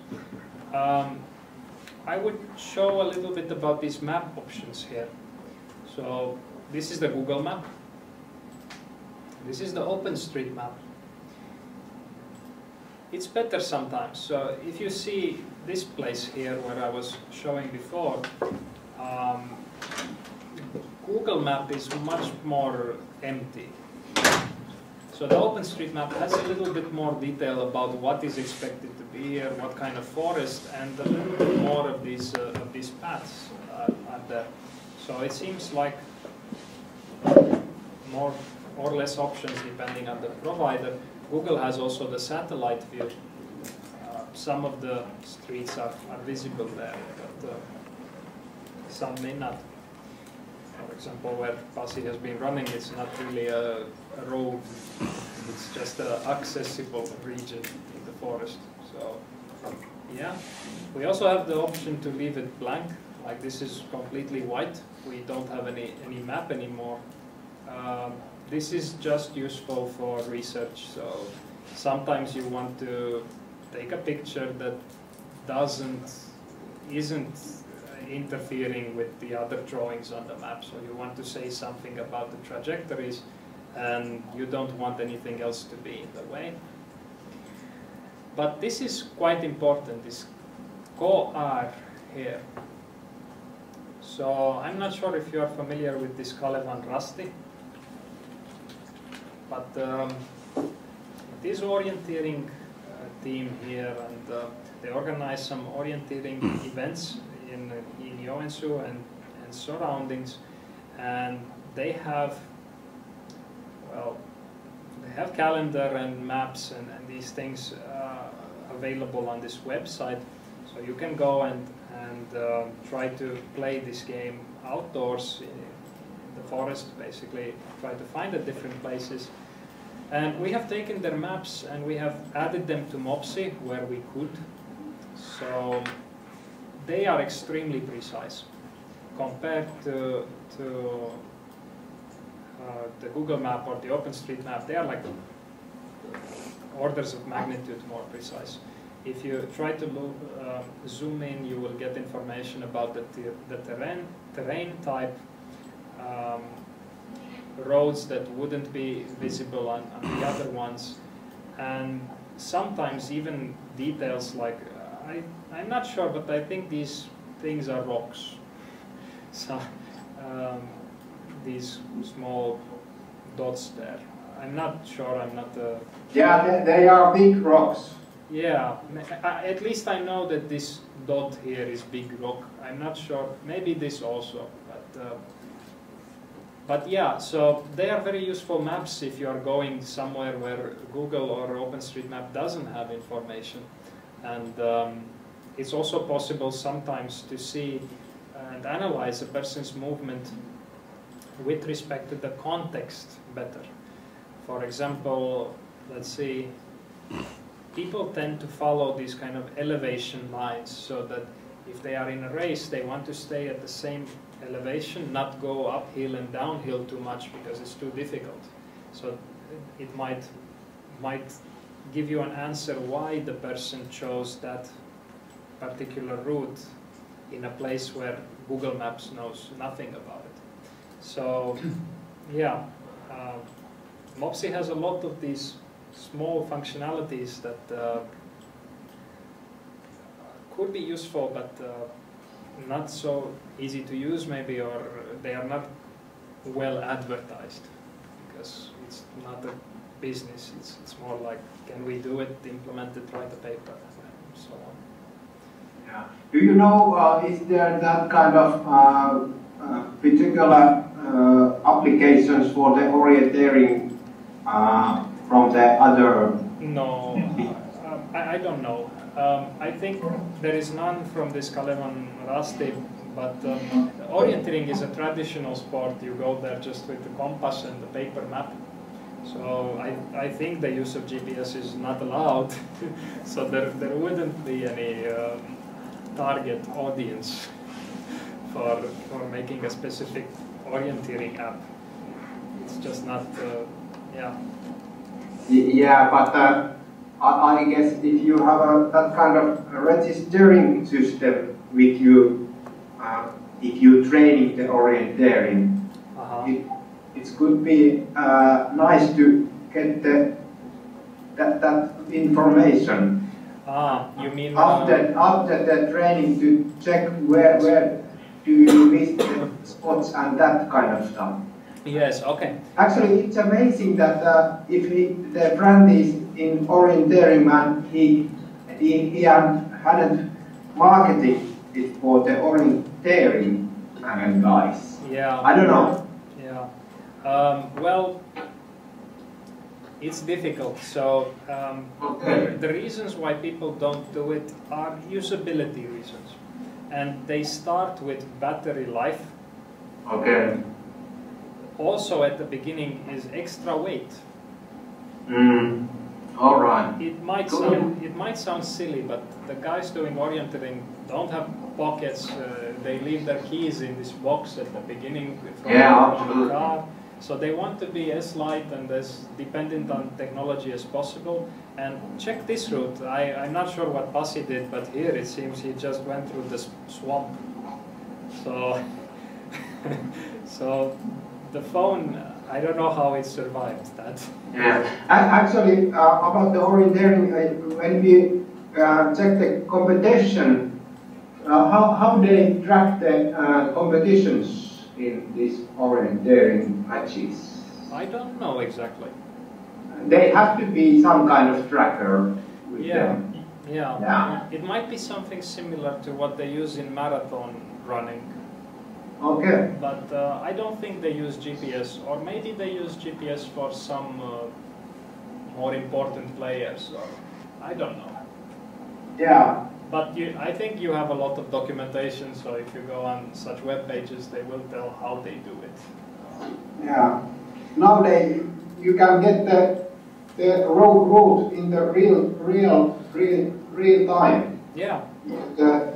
um, I would show a little bit about these map options here. So this is the Google map. This is the OpenStreetMap. It's better sometimes. So if you see this place here where I was showing before, um, Google Map is much more empty. So the OpenStreetMap has a little bit more detail about what is expected to be here, what kind of forest, and a little bit more of these uh, of these paths uh, there. So it seems like more or less options depending on the provider. Google has also the satellite view. Uh, some of the streets are, are visible there, but uh, some may not. For example, where Pasi has been running, it's not really a, a road, it's just an accessible region in the forest. So, yeah. We also have the option to leave it blank, like this is completely white. We don't have any, any map anymore. Um, this is just useful for research. So sometimes you want to take a picture that doesn't, isn't interfering with the other drawings on the map. So you want to say something about the trajectories and you don't want anything else to be in the way. But this is quite important, this co-R here. So I'm not sure if you are familiar with this Kalevan Rasti, but um, it is orienteering uh, team here and uh, they organize some orienteering *clears throat* events in, in and, and surroundings and they have, well, they have calendar and maps and, and these things uh, available on this website. So you can go and, and uh, try to play this game outdoors in, in the forest basically try to find the different places. And we have taken their maps and we have added them to Mopsy where we could. So they are extremely precise compared to, to uh, the Google map or the OpenStreetMap, they are like orders of magnitude more precise. If you try to look, uh, zoom in, you will get information about the, ter the terrain, terrain type, um, roads that wouldn't be visible on, on, the other ones, and sometimes even details like, uh, I, I'm not sure, but I think these things are rocks. *laughs* So um, these small dots there. I'm not sure. I'm not. Uh, Yeah, they, they are big rocks. yeah, at least I know that this dot here is big rock. I'm not sure. Maybe this also, but. Uh, but yeah, so they are very useful maps if you are going somewhere where Google or OpenStreetMap doesn't have information. And um, it's also possible sometimes to see and analyze a person's movement with respect to the context better. For example, let's see, people tend to follow these kind of elevation lines so that if they are in a race, they want to stay at the same elevation, not go uphill and downhill too much because it's too difficult. So it might might give you an answer why the person chose that particular route in a place where Google Maps knows nothing about it. So, *coughs* yeah, uh, Mopsi has a lot of these small functionalities that uh, could be useful, but uh, not so easy to use, maybe, or they are not well advertised because it's not a business. It's, it's more like, can we do it, implement it, write a paper, and so on. Yeah. Do you know, uh, is there that kind of uh, uh, particular uh, applications for the orienteering uh, from the other? No, um, I, I don't know. Um, I think there is none from this Kalevan Rasti, but um, orienteering is a traditional sport. You go there just with the compass and the paper map. So I, I think the use of GPS is not allowed. *laughs* so there, there wouldn't be any um, target audience for, for making a specific orienteering app. It's just not, uh, yeah. Yeah, but uh, I, guess if you have a, that kind of registering system with you, uh, if you training the orienteering, Uh-huh. it, it could be uh, nice to get the, that, that information Ah, you mean uh, after, after the training to check where, where do you miss the spots and that kind of stuff. Yes, okay. Actually, it's amazing that uh, if he, the brand is in orienteering and he, he, he had- hadn't marketed it for the orienteering guys. Yeah. I don't know. Yeah. Um, well, it's difficult. So um, the, reasons why people don't do it are usability reasons, and they start with battery life. Okay. Also, at the beginning, is extra weight. Mm. All right. It might sound it might sound silly, but the guys doing orienteering don't have pockets. Uh, they leave their keys in this box at the beginning from, Yeah, from the absolutely. car. So they want to be as light and as dependent on technology as possible. And check this route. I, I'm not sure what Pasi did, but here it seems he just went through the swamp. So, *laughs* so the phone, I don't know how it survived that. Yeah. Actually, uh, about the orienteering, when we uh, check the competition, uh, how, how they track the uh, competitions in these orienteering matches? I don't know exactly. They have to be some kind of tracker with Yeah, them. yeah. Yeah. It might be something similar to what they use in marathon running, Okay. but uh, I don't think they use GPS, or maybe they use GPS for some uh, more important players, or I don't know. Yeah. But you, I think you have a lot of documentation, so if you go on such web pages, they will tell how they do it. Yeah. Nowadays, you can get the, the road route in the real, real, real, real time. Yeah, The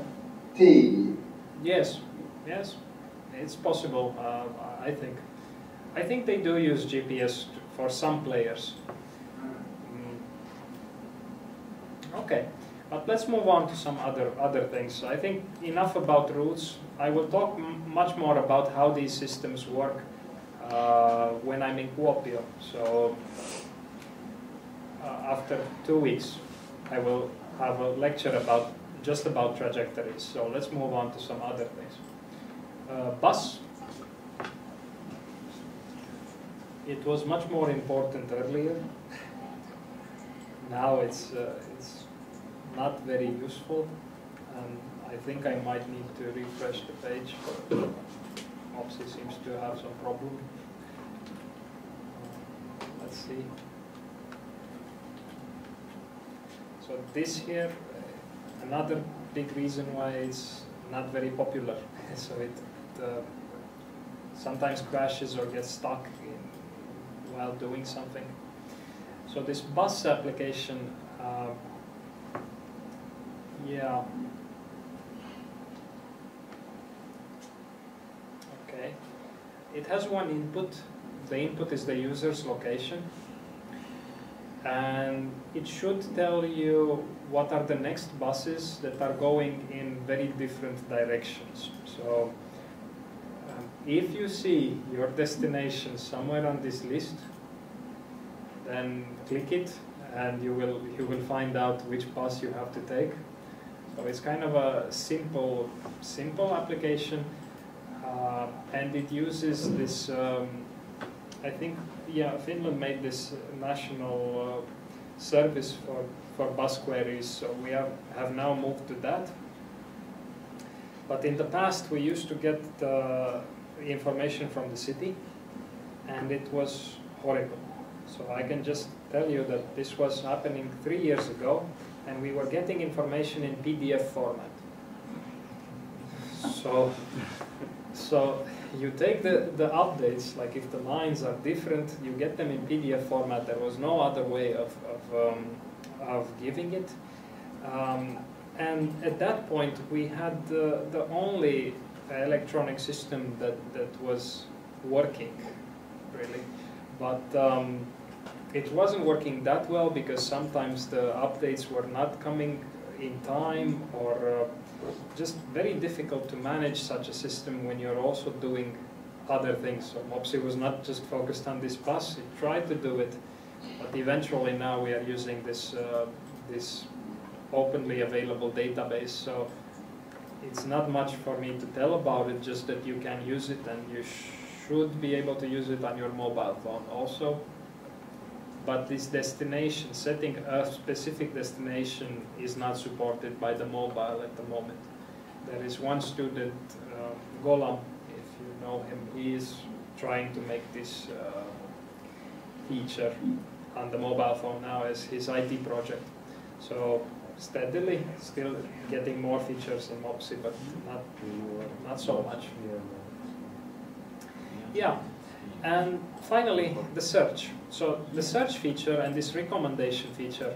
TV. yes, yes, it's possible, uh, I think. I think they do use GPS for some players. Mm. Okay, but let's move on to some other other things. I think enough about rules. I will talk much more about how these systems work uh, when I'm in Kuopio. So uh, after two weeks, I will have a lecture about just about trajectories. So let's move on to some other things. Uh, bus. it was much more important earlier. now it's uh, it's not very useful, and I think I might need to refresh the page. Mopsi seems to have some problem. Uh, let's see. So this here, uh, another big reason why it's not very popular. *laughs* so it uh, sometimes crashes or gets stuck in, while doing something. So this bus application, uh, yeah. Okay. It has one input. The input is the user's location. And it should tell you what are the next buses that are going in very different directions. So um, if you see your destination somewhere on this list, then click it and you will you will find out which bus you have to take. So it's kind of a simple simple application, uh, and it uses this. Um, I think yeah, Finland made this national uh, service for for bus queries, so we have have now moved to that. But in the past, we used to get uh, information from the city, and it was horrible. So I can just tell you that this was happening three years ago, and we were getting information in PDF format. So, so you take the, the updates, like if the lines are different, you get them in PDF format. There was no other way of, of, um, of giving it. Um, and at that point, we had the, the only electronic system that, that was working, really. But um, it wasn't working that well because sometimes the updates were not coming in time or uh, just very difficult to manage such a system when you're also doing other things. So Mopsi was not just focused on this bus, it tried to do it, but eventually now we are using this, uh, this openly available database. So it's not much for me to tell about it, just that you can use it and you should be able to use it on your mobile phone also. But this destination, setting a specific destination is not supported by the mobile at the moment. There is one student, uh, Golam, if you know him, he is trying to make this uh, feature on the mobile phone now as his IT project. So steadily, still getting more features in Mopsi, but not, not so much. Yeah, and finally, the search. So the search feature and this recommendation feature,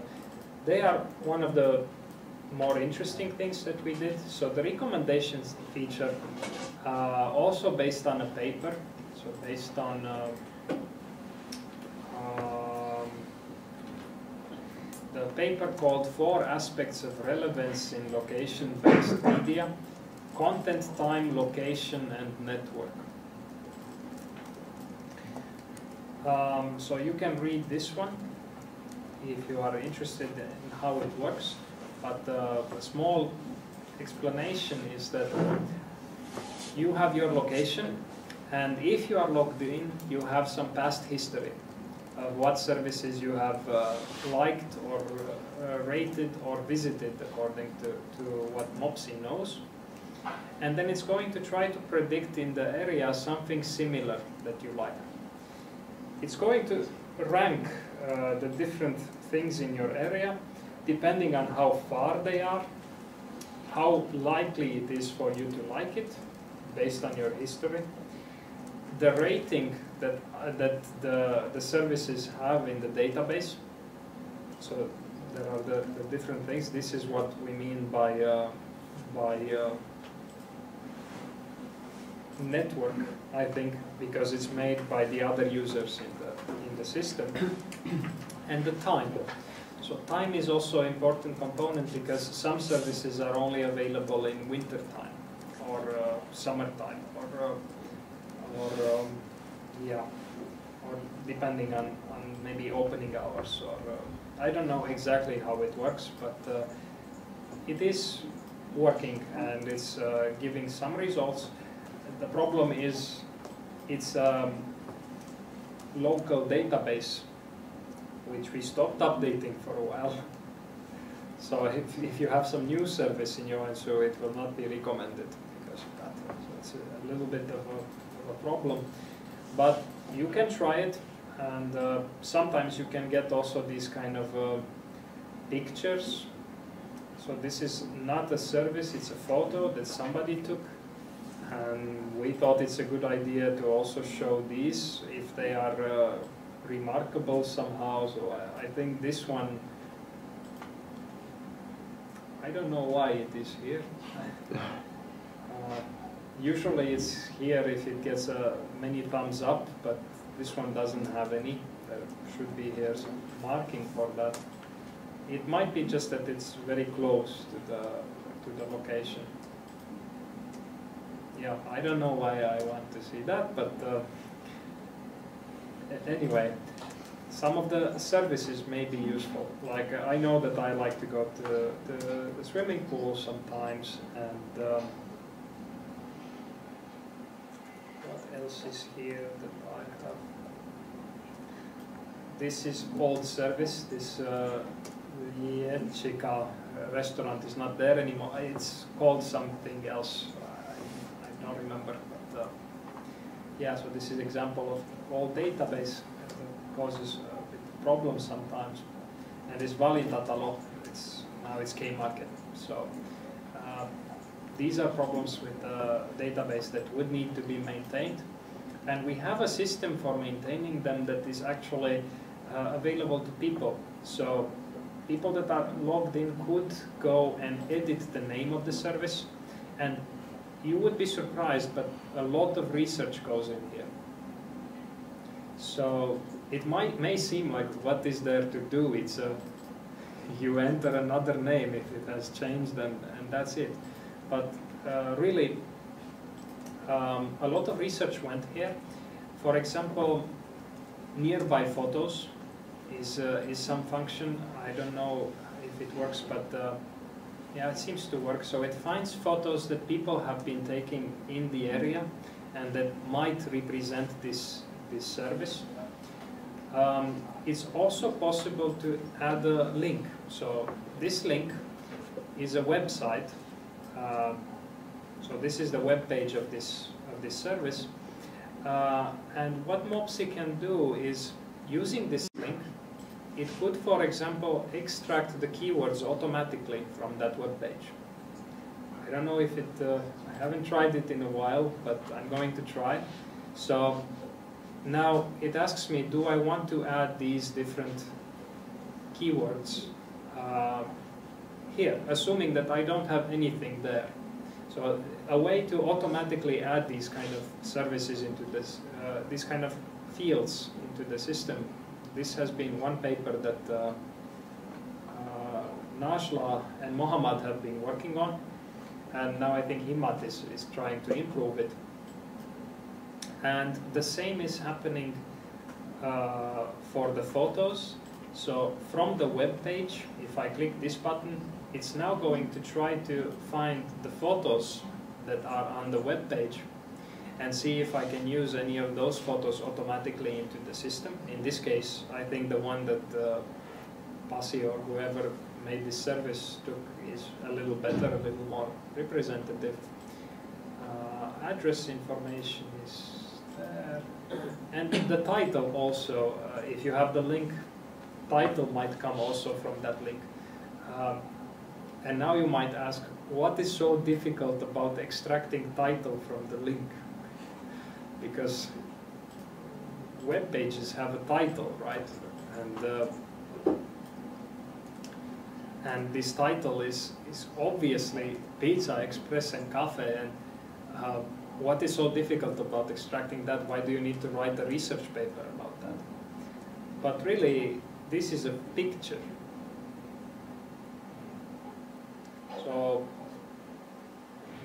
they are one of the more interesting things that we did. So the recommendations feature, uh, also based on a paper, so based on uh, um, the paper called Four Aspects of Relevance in Location-Based Media, Content, Time, Location, and Network. Um, so you can read this one if you are interested in how it works. But uh, a small explanation is that you have your location, and if you are logged in, you have some past history of what services you have uh, liked or uh, rated or visited according to, to what Mopsi knows. And then it's going to try to predict in the area something similar that you like it's going to rank uh, the different things in your area depending on how far they are, how likely it is for you to like it based on your history, the rating that, uh, that the, the services have in the database. So there are the, the different things. This is what we mean by, uh, by uh, network, I think, because it's made by the other users in the, in the system. *coughs* and the time. So time is also an important component because some services are only available in winter time or uh, summertime or, uh, or um, yeah, or depending on, on maybe opening hours or uh, I don't know exactly how it works, but uh, it is working and it's uh, giving some results the problem is it's a local database, which we stopped updating for a while. *laughs* So if, if you have some new service in Joensuu, it will not be recommended because of that. So it's a, a little bit of a, of a problem. But you can try it, and uh, sometimes you can get also these kind of uh, pictures. So this is not a service, it's a photo that somebody took. And we thought it's a good idea to also show these if they are uh, remarkable somehow. So I, I think this one I don't know why it is here. Uh, usually it's here if it gets uh, many thumbs up, but this one doesn't have any. There should be here some marking for that. It might be just that it's very close to the to the location. Yeah, I don't know why I want to see that, but uh, anyway, some of the services may be useful. Like uh, I know that I like to go to the, the swimming pool sometimes, and um, what else is here that I have? This is old service. This uh, restaurant is not there anymore. It's called something else. Remember, but uh, yeah. So this is example of old database causes a bit problems sometimes. And this Valintatalo, it's now it's K-Market. So uh, these are problems with the database that would need to be maintained. And we have a system for maintaining them that is actually uh, available to people. So people that are logged in could go and edit the name of the service. And you would be surprised, but a lot of research goes in here. So it might may seem like what is there to do? It's a *laughs* you enter another name if it has changed and, and that's it. But uh, really, um, a lot of research went here. For example, nearby photos is uh, is some function. I don't know if it works, but uh, yeah, it seems to work. So it finds photos that people have been taking in the area and that might represent this this service. Um, it's also possible to add a link. So this link is a website. Uh, so this is the web page of this of this service. Uh, and what Mopsi can do is using this link, it could, for example, extract the keywords automatically from that web page. I don't know if it. Uh, I haven't tried it in a while, but I'm going to try. So now it asks me, do I want to add these different keywords uh, here, assuming that I don't have anything there. So a way to automatically add these kind of services into this, uh, these kind of fields into the system. This has been one paper that uh, uh, and Mohammad have been working on, and now I think Himmat is, is trying to improve it. And the same is happening uh, for the photos. So from the web page, if I click this button, it's now going to try to find the photos that are on the web page and see if I can use any of those photos automatically into the system. In this case, I think the one that uh, Pasi or whoever made this service took is a little better, a little more representative. Uh, address information is there. And the title also, uh, if you have the link, title might come also from that link. Um, and now you might ask, what is so difficult about extracting title from the link? Because web pages have a title, right? And uh, and this title is is obviously Pizza Express and Cafe. And uh, what is so difficult about extracting that? Why do you need to write a research paper about that? But really, this is a picture. So,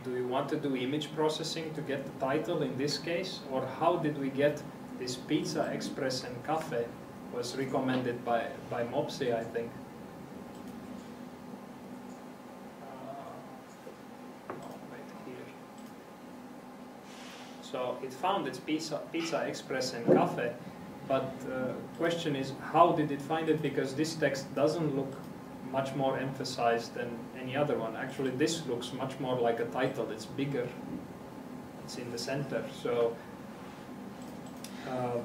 do we want to do image processing to get the title in this case? Or how did we get this Pizza Express and Cafe was recommended by, by Mopsi, I think. So it found its Pizza, Pizza Express and Cafe, but uh, question is how did it find it? Because this text doesn't look much more emphasized than any other one. Actually, this looks much more like a title. It's bigger. It's in the center. So. Uh,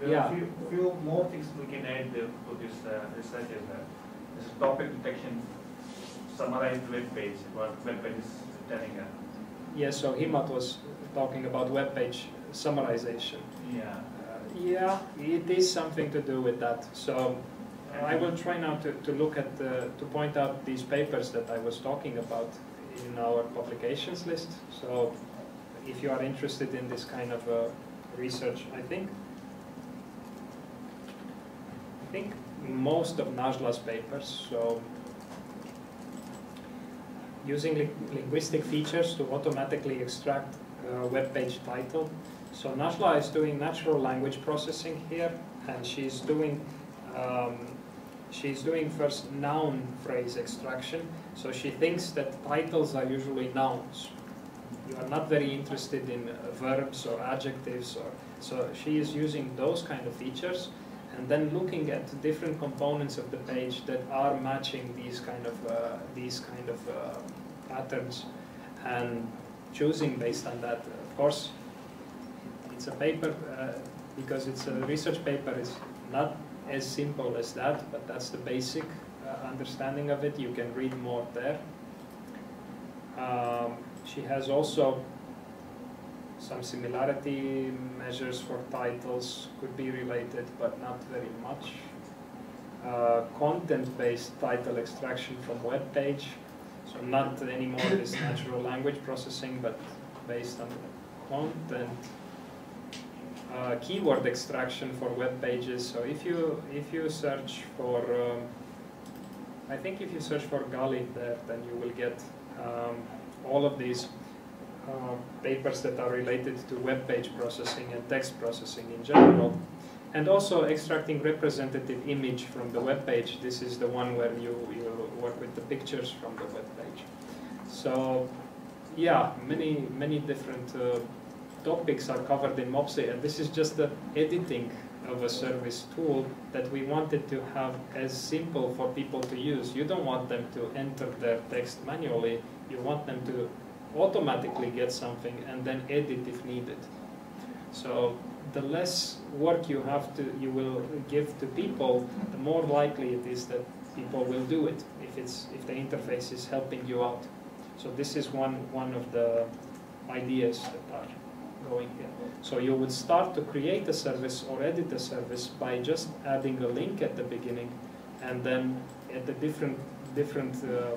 There Yeah. are a few, few more things we can add to this uh, research as well. This is topic detection, summarized web page, what web page is telling us. yeah, so Himat was talking about web page summarization. Yeah. Uh, yeah, it is something to do with that. So I will try now to, to look at, the, to point out these papers that I was talking about in our publications list. So if you are interested in this kind of uh, research, I think, I think most of Najla's papers, so using li- linguistic features to automatically extract uh, web page title. So Najla is doing natural language processing here, and she's doing um, she's doing first noun phrase extraction. So she thinks that titles are usually nouns. You are not very interested in uh, verbs or adjectives, or so she is using those kind of features, and then looking at different components of the page that are matching these kind of uh, these kind of uh, patterns, and choosing based on that. Of course, it's a paper uh, because it's a research paper. It's not as simple as that, but that's the basic uh, understanding of it. You can read more there. Um, she has also some similarity measures for titles, could be related, but not very much. Uh, Content-based title extraction from web page, so not anymore this natural language processing, but based on content. Uh, keyword extraction for web pages. So if you if you search for, um, I think if you search for Gali there, then you will get um, all of these uh, papers that are related to web page processing and text processing in general. And also extracting representative image from the web page. This is the one where you, you work with the pictures from the web page. So yeah, many, many different uh, topics are covered in MOPSI, and this is just the editing of a service tool that we wanted to have as simple for people to use. You don't want them to enter their text manually, you want them to automatically get something and then edit if needed. So the less work you have to, you will give to people, the more likely it is that people will do it if it's if the interface is helping you out. So this is one one of the ideas that are going here. So you would start to create a service or edit a service by just adding a link at the beginning, and then at the different different uh,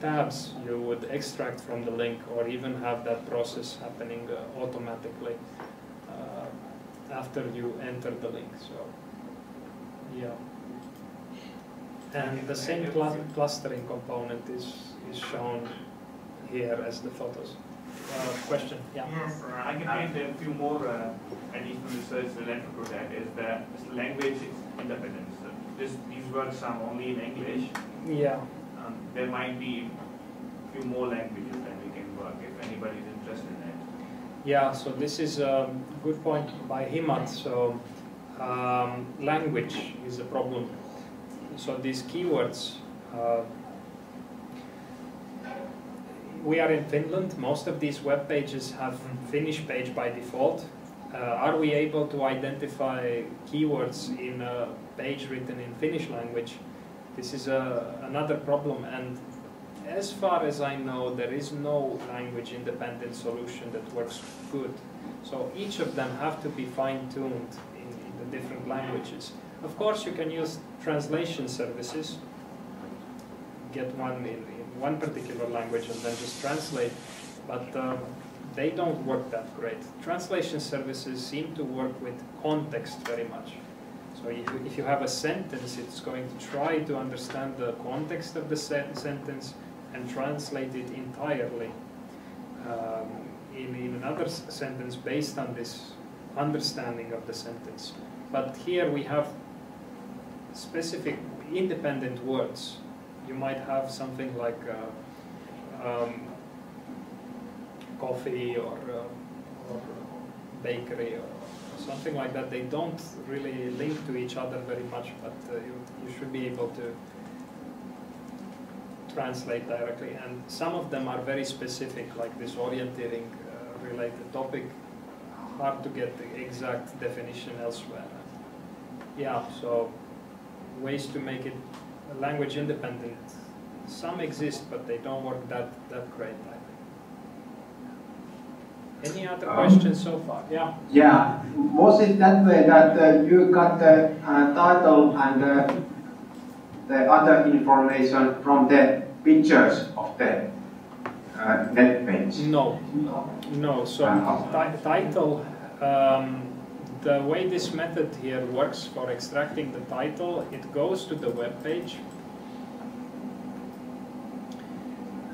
tabs you would extract from the link, or even have that process happening uh, automatically uh, after you enter the link. So yeah. And the same clu- clustering component is, is shown here as the photos. Uh, question? Yeah. Yes, uh, I can add a few more uh, additional research related to that is the is language independence. So this, these words are only in English. Yeah. Um, there might be a few more languages that we can work if anybody is interested in it. Yeah, so this is a good point by Himat. So um, language is a problem. So these keywords, uh, we are in Finland. Most of these web pages have Finnish page by default. Uh, are we able to identify keywords in a page written in Finnish language? This is a, another problem and as far as I know, there is no language independent solution that works good. So each of them have to be fine-tuned in, in the different languages. Of course, you can use translation services, get one in one particular language and then just translate, but um, they don't work that great. Translation services seem to work with context very much. So if you, have a sentence, it's going to try to understand the context of the se sentence and translate it entirely um, in, in another sentence based on this understanding of the sentence. But here we have specific independent words. You might have something like uh, um, coffee or, uh, or bakery or something like that. They don't really link to each other very much, but uh, you, you should be able to translate directly. And some of them are very specific, like this orienteering uh, related topic. Hard to get the exact definition elsewhere. Yeah, so ways to make it language independent. Some exist, but they don't work that, that great, I think. Any other Um, questions so far? Yeah. Yeah, was it that way that uh, you got the uh, title and uh, the other information from the pictures of the uh, net page? No, no. So Uh-huh. ti- title, um, the way this method here works for extracting the title, it goes to the web page,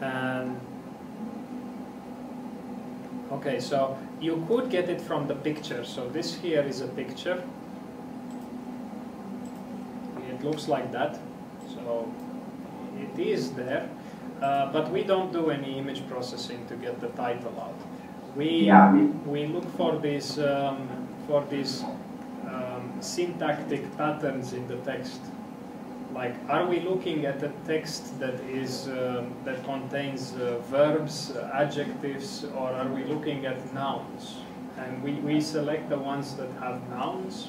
and okay, so you could get it from the picture. So this here is a picture. It looks like that. So it is there. Uh, but we don't do any image processing to get the title out. We Yeah, we- look for these um, for these um, syntactic patterns in the text. Like, are we looking at a text that is um, that contains uh, verbs, uh, adjectives, or are we looking at nouns? And we, we select the ones that have nouns,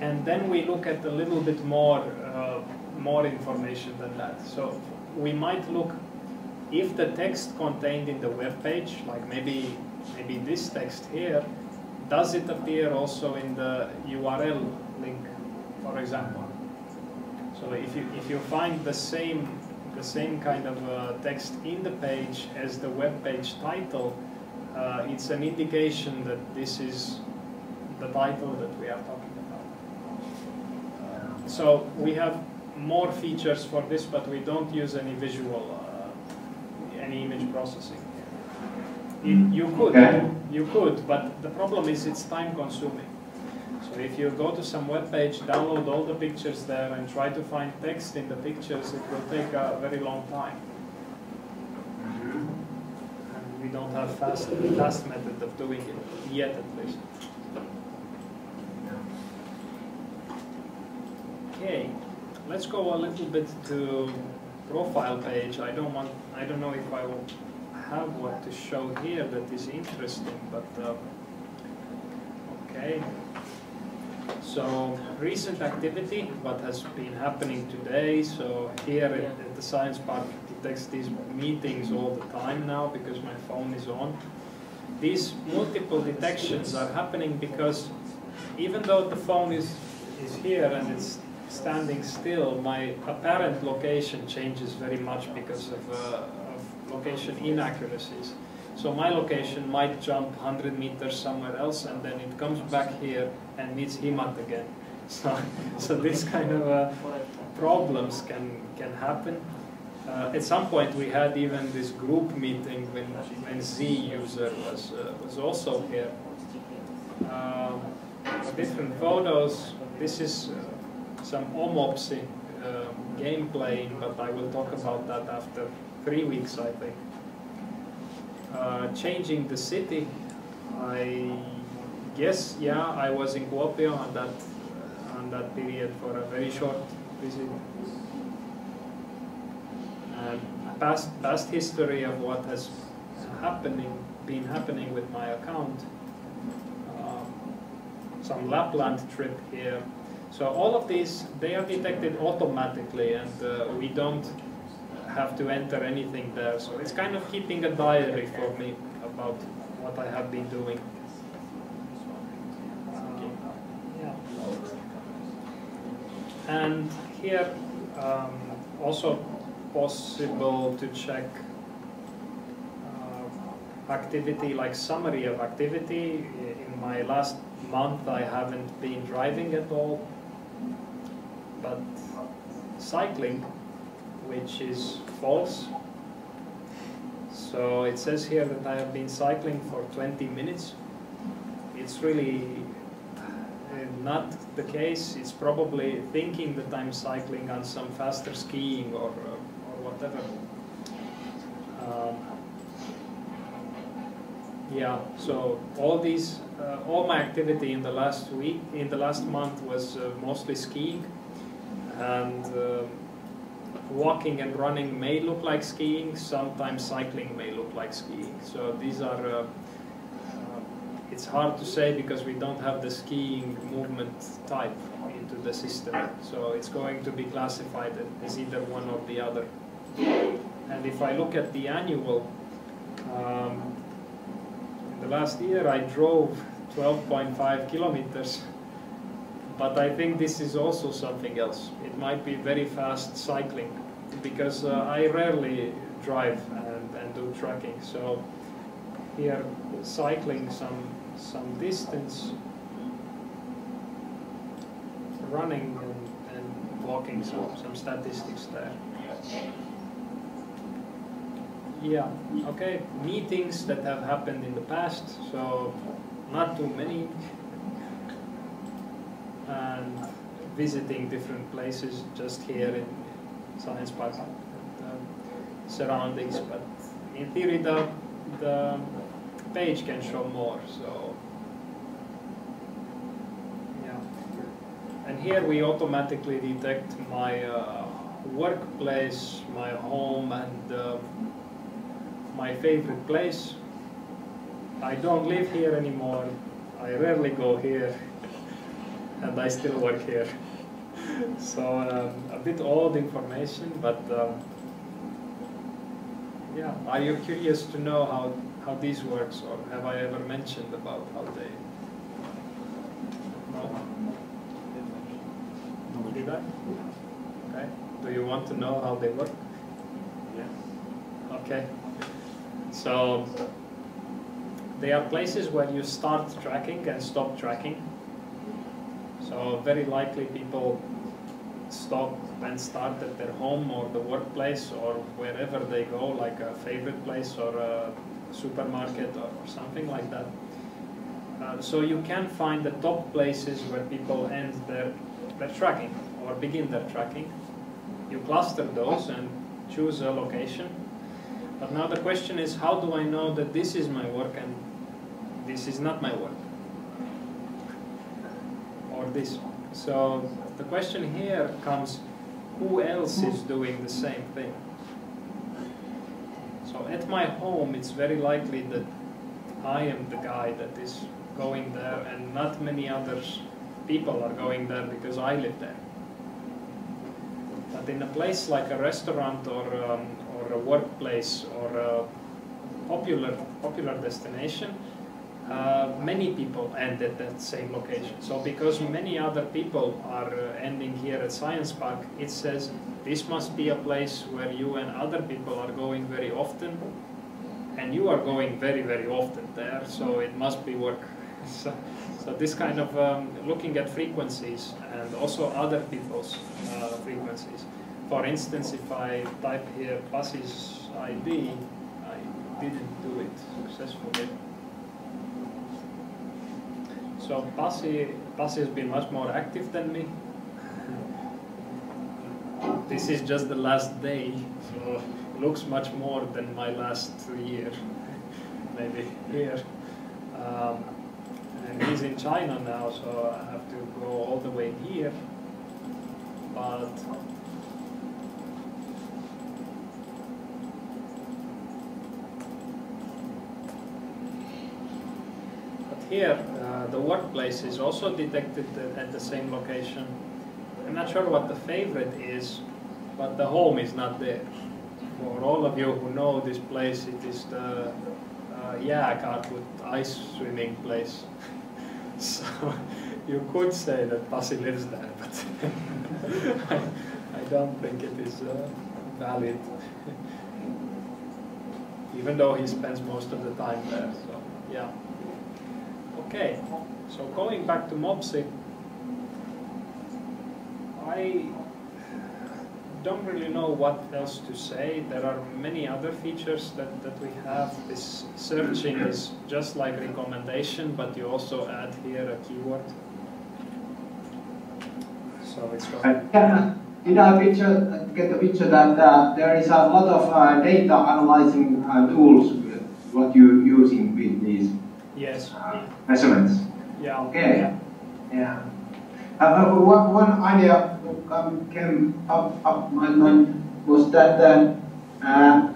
and then we look at a little bit more uh, more information than that. So we might look if the text contained in the web page, like maybe maybe this text here, does it appear also in the URL link, for example? So if you if you find the same the same kind of uh, text in the page as the web page title, uh, it's an indication that this is the title that we are talking about. So we have more features for this, but we don't use any visual, uh, any image processing. You, you could, Okay. you could, but the problem is it's time consuming. So if you go to some web page, download all the pictures there and try to find text in the pictures, it will take a very long time. Mm-hmm. And we don't have fast, fast method of doing it, yet at least. Okay, let's go a little bit to profile page. I don't want, I don't know if I will have what to show here that is interesting, but uh, okay. So recent activity, what has been happening today. So here at, at the Science Park, it takes these meetings all the time now because my phone is on. These multiple detections are happening because even though the phone is, is here and it's standing still, my apparent location changes very much because of, uh, of location inaccuracies. So my location might jump 100 meters somewhere else and then it comes back here and meets Himat again. *laughs* So, so this kind of uh, problems can, can happen. Uh, at some point we had even this group meeting when, when Z user was, uh, was also here. Um, different photos. This is uh, some O-Mopsi uh, game playing, but I will talk about that after three weeks, I think. Uh, changing the city, I guess, yeah, I was in Kuopio on that, on that period for a very short visit. And past, past history of what has happening, been happening with my account. Um, some Lapland trip here. So all of these, they are detected automatically and uh, we don't have to enter anything there. So it's kind of keeping a diary for me about what I have been doing. And here um, also possible to check uh, activity like summary of activity. In my last month I haven't been driving at all, but cycling which is false. So it says here that I have been cycling for 20 minutes. It's really uh, not the case. It's probably thinking that I'm cycling on some faster skiing or, uh, or whatever. Um, Yeah, so all these, uh, all my activity in the last week, in the last month was uh, mostly skiing, and uh, walking and running may look like skiing. Sometimes cycling may look like skiing. So these are. Uh, uh, it's hard to say because we don't have the skiing movement type into the system. So it's going to be classified as either one or the other. And if I look at the annual. Um, the last year I drove 12.5 kilometers, but I think this is also something else. It might be very fast cycling because uh, I rarely drive and, and do trekking. So here cycling some some distance, running and, and walking some, some statistics there. Yeah, okay. Meetings that have happened in the past, so not too many. And visiting different places just here in Science Park and um, surroundings. But in theory, the, the page can show more, so yeah. And here we automatically detect my uh, workplace, my home, and uh, my favorite place. I don't live here anymore. I rarely go here, and I still work here. so um, a bit old information, but um, yeah. Are you curious to know how how this works, or have I ever mentioned about how they? No. Did I? Okay. Do you want to know how they work? Yes. Okay. So they are places where you start tracking and stop tracking. So very likely people stop and start at their home or the workplace or wherever they go, like a favorite place or a supermarket or, or something like that. Uh, so you can find the top places where people end their, their tracking or begin their tracking. You cluster those and choose a location but now the question is, how do I know that this is my work and this is not my work? This. So the question here comes, who else is doing the same thing? So at my home, it's very likely that I am the guy that is going there and not many others people are going there because I live there. But in a place like a restaurant or um, or a workplace or a popular popular destination, uh, many people end at that same location. So because many other people are uh, ending here at Science Park, it says this must be a place where you and other people are going very often, and you are going very very often there. So it must be work. *laughs* so, so this kind of um, looking at frequencies and also other people's uh, frequencies. For instance, if I type here Pasi's ID, I didn't do it successfully. So Pasi, Pasi has been much more active than me. this is just the last day, so looks much more than my last year, maybe here. Um, and he's in China now, so I have to go all the way here. But here, uh, the workplace is also detected at the same location. I'm not sure what the favorite is, but the home is not there. For all of you who know this place, it is the uh, with ice swimming place. *laughs* so you could say that Pasi lives there, but *laughs* I, I, don't think it is uh, valid. *laughs* Even though he spends most of the time there, so yeah. Okay, so going back to MOPSI, I don't really know what else to say. There are many other features that, that we have. This searching is just like recommendation, but you also add here a keyword. So it's going. Uh, did I picture, get the picture that uh, there is a lot of uh, data analyzing uh, tools what you're using with Yes. uh, measurements. Yeah. Okay. Yeah. Uh, uh, one, one idea um, came up, up my mind was that uh, uh,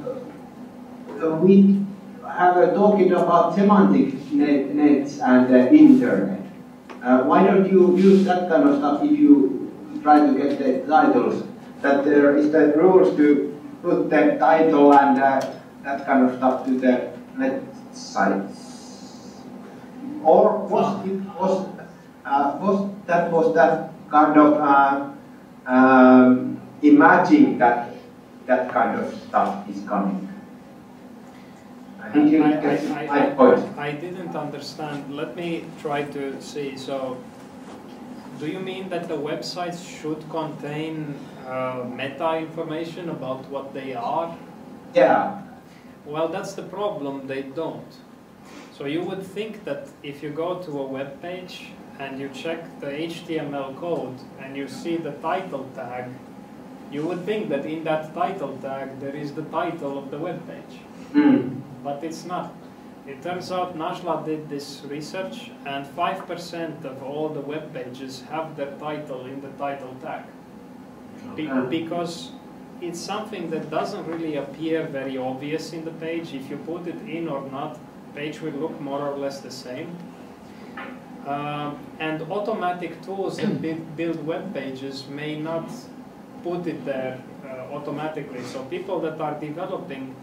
we have uh, talking about semantic net, nets and uh, internet. Uh, why don't you use that kind of stuff if you try to get the titles? That there is the rules to put the title and uh, that kind of stuff to the net sites. Or was it was uh, was that was that kind of uh, um, imagine that that kind of stuff is coming? I I- I- I- I didn't understand. Let me try to see. So, do you mean that the websites should contain uh, meta information about what they are? Yeah. Well, that's the problem. They don't. So you would think that if you go to a web page and you check the HTML code and you see the title tag, you would think that in that title tag there is the title of the web page Mm. but it's not. It turns out Najla did this research, and 5% of all the web pages have their title in the title tag. Be- because it's something that doesn't really appear very obvious in the page. If you put it in or not, page will look more or less the same. Um, and automatic tools that build web pages may not put it there uh, automatically. So people that are developing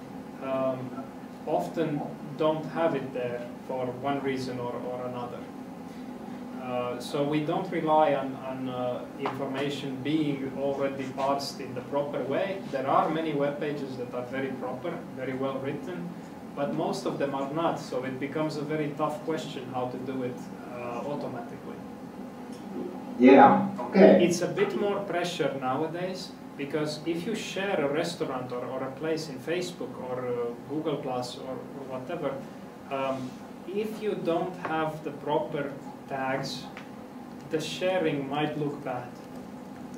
um, often don't have it there for one reason or, or another. Uh, so we don't rely on, on uh, information being already parsed in the proper way. There are many web pages that are very proper, very well written, but most of them are not. So it becomes a very tough question how to do it uh, automatically. Yeah. Okay. It's a bit more pressure nowadays because if you share a restaurant or, or a place in Facebook or uh, Google Plus or, or whatever, um, if you don't have the proper tags, the sharing might look bad.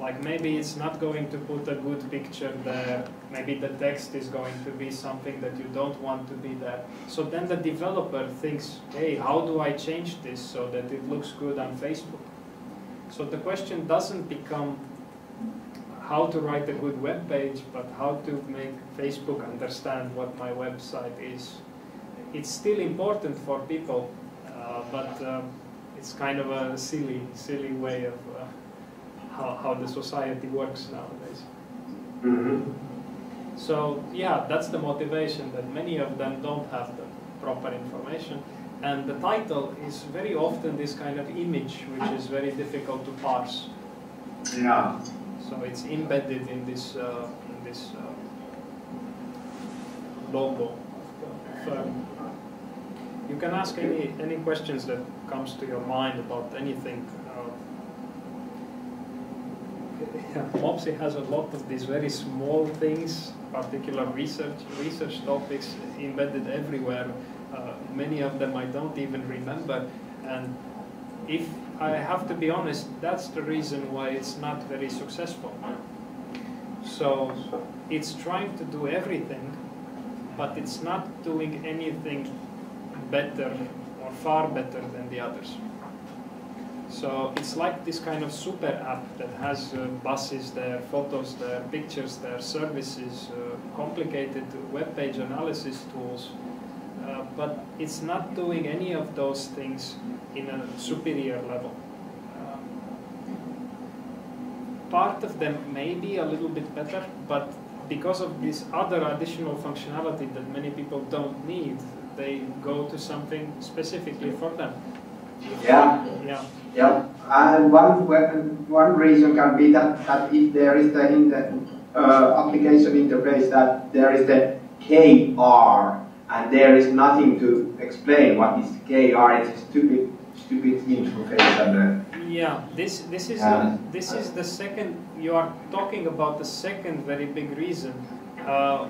Like maybe it's not going to put a good picture there, maybe the text is going to be something that you don't want to be there. So then the developer thinks, hey, how do I change this so that it looks good on Facebook? So the question doesn't become how to write a good web page, but how to make Facebook understand what my website is. It's still important for people, uh, but um, it's kind of a silly, silly way of uh, how, how the society works nowadays. Mhm. So yeah, that's the motivation that many of them don't have the proper information. And the title is very often this kind of image, which is very difficult to parse. Yeah. So it's embedded in this uh, in this uh, logo of the firm. You can ask any any questions that comes to your mind about anything. Yeah, *laughs* Mopsi has a lot of these very small things, particular research research topics embedded everywhere. Uh, many of them I don't even remember, and if I have to be honest, that's the reason why it's not very successful. So it's trying to do everything, but it's not doing anything better or far better than the others. So it's like this kind of super app that has uh, buses there, photos there, pictures there, services, uh, complicated web page analysis tools, uh, but it's not doing any of those things in a superior level. Um, part of them may be a little bit better, but because of this other additional functionality that many people don't need, they go to something specifically for them. Yeah. Yeah. Yeah, and one one reason can be that, that if there is the in the uh, application interface that there is the KR and there is nothing to explain what is KR. It's a stupid stupid interface and uh, Yeah, this this is the, this is the second. You are talking about the second very big reason. Uh,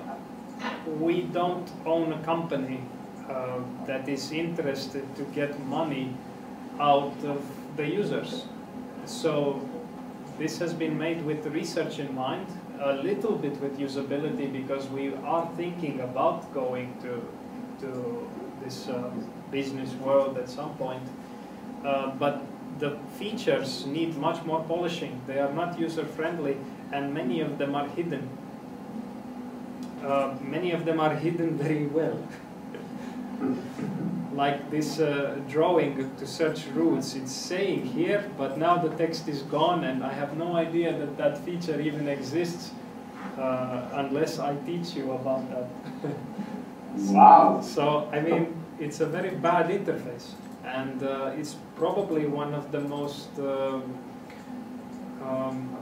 we don't own a company uh, that is interested to get money out of the users. So this has been made with research in mind, a little bit with usability because we are thinking about going to to this uh, business world at some point. Uh, but the features need much more polishing. They are not user friendly, and many of them are hidden. Uh, many of them are hidden *laughs* very well. *laughs* like this uh, drawing to search routes, it's saying here, but now the text is gone, and I have no idea that that feature even exists uh, unless I teach you about that. *laughs* Wow. So, I mean, it's a very bad interface, and uh, it's probably one of the most um, um,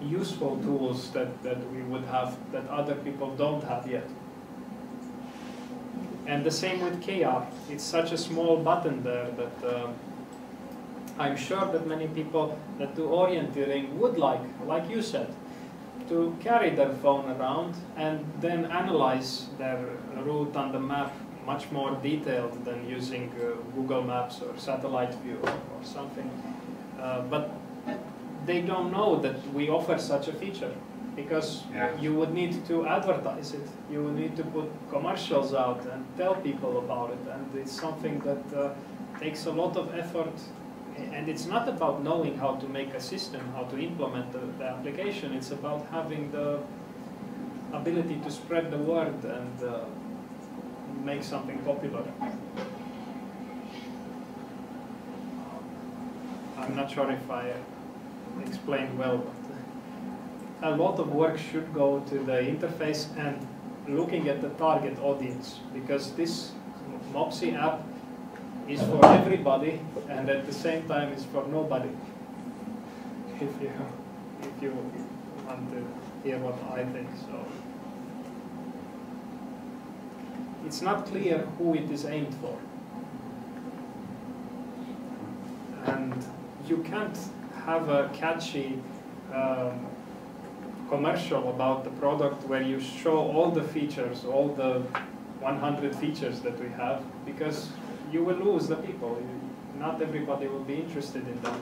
useful tools that, that we would have that other people don't have yet. And the same with KR. It's such a small button there that um, I'm sure that many people that do orienteering would like, like you said, to carry their phone around and then analyze their route on the map much more detailed than using uh, Google Maps or satellite view or, or something. Uh, but they don't know that we offer such a feature because Yeah. you would need to advertise it. You would need to put commercials out and tell people about it. And it's something that uh, takes a lot of effort. And it's not about knowing how to make a system, how to implement the, the application. It's about having the ability to spread the word and uh, make something popular. I'm not sure if I explained well, but a lot of work should go to the interface and looking at the target audience because this Mopsi app is for everybody and at the same time is for nobody. If you if you want to hear what I think, so it's not clear who it is aimed for. And you can't have a catchy um, commercial about the product where you show all the features, all the 100 features that we have, because you will lose the people. Not everybody will be interested in them.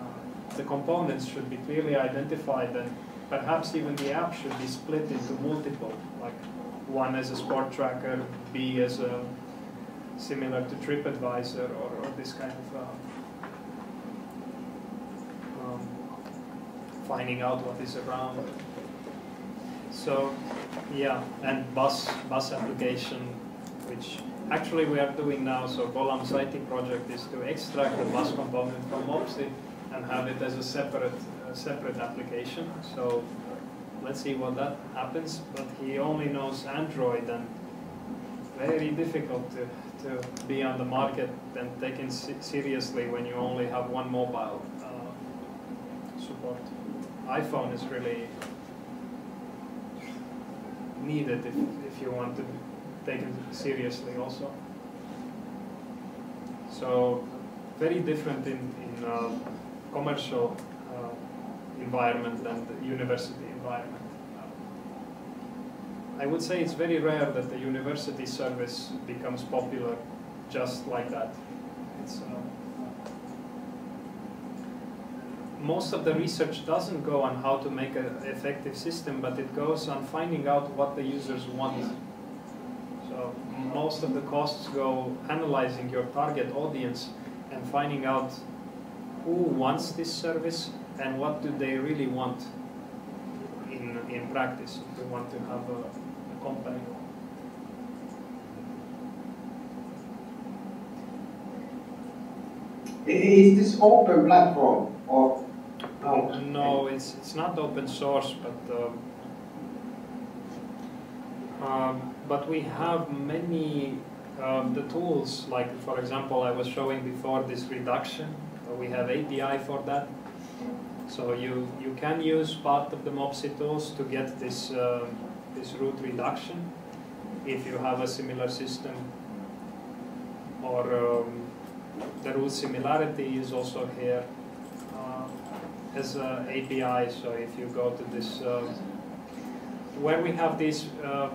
Uh, The components should be clearly identified and perhaps even the app should be split into multiple, like one as a sport tracker, B as a similar to TripAdvisor or, or this kind of uh, um, finding out what is around. So, yeah, and bus bus application, which actually we are doing now. So Golam's IT project is to extract the bus component from Mopsi and have it as a separate uh, separate application. So let's see what that happens. But he only knows Android and very difficult to, to be on the market and taken se- seriously when you only have one mobile uh, support. iPhone is really needed if, if you want to take it seriously also. So very different in, in uh, commercial uh, environment than the university environment. I would say it's very rare that the university service becomes popular just like that. It's, uh, most of the research doesn't go on how to make an effective system, but it goes on finding out what the users want. So most of the costs go analyzing your target audience and finding out who wants this service and what do they really want in, in practice if want to have a, a company. Is this open platform or no? No, it's, it's not open source, but um, um, but we have many um, the tools. Like for example, I was showing before this reduction. uh, We have API for that, so you you can use part of the Mopsi tools to get this um, this route reduction if you have a similar system or um, the route similarity is also here uh, as a API. So if you go to this, uh, where we have these uh,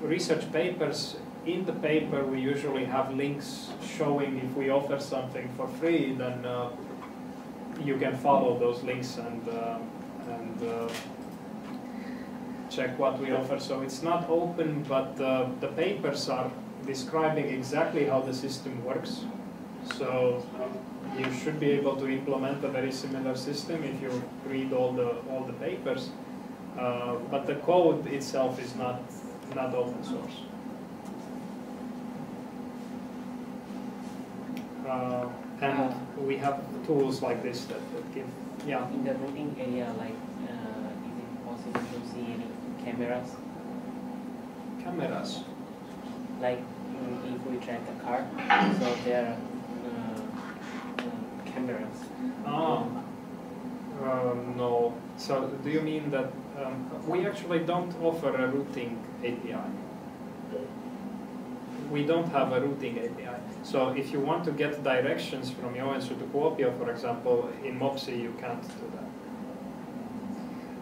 research papers, in the paper we usually have links showing if we offer something for free, then uh, you can follow those links and uh, and uh, check what we offer. So it's not open, but uh, the papers are describing exactly how the system works. So you should be able to implement a very similar system if you read all the all the papers. Uh, but the code itself is not not open source. Uh, and we have tools like this that, that give yeah In the routing area, like, uh, is it possible to see any cameras? cameras. Like, if we track a car, so there are uh, cameras. Ah, um, no. So do you mean that um, we actually don't offer a routing API? We don't have a routing API. So if you want to get directions from Joensuu to Kuopio, for example, in Mopsi you can't do that.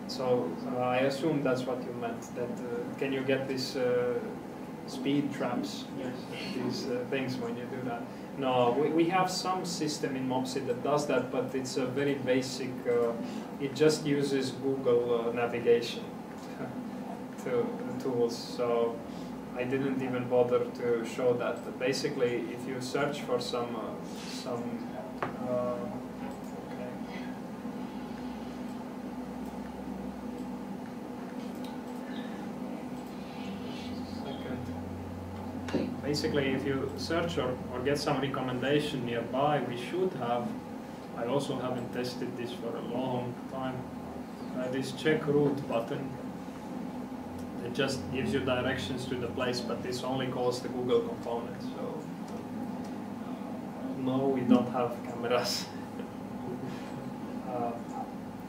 So uh, I assume that's what you meant. That uh, can you get these uh, speed traps, these uh, things when you do that? No, we, we have some system in Mopsi that does that, but it's a very basic. Uh, it just uses Google uh, navigation *laughs* to tools. So I didn't even bother to show that. But basically, if you search for some uh, some. Uh, okay. Second. Basically, if you search or, or get some recommendation nearby, we should have, I also haven't tested this for a long time, uh, this check route button. It just gives you directions to the place, but this only calls the Google component, so no, we don't have cameras. *laughs* uh,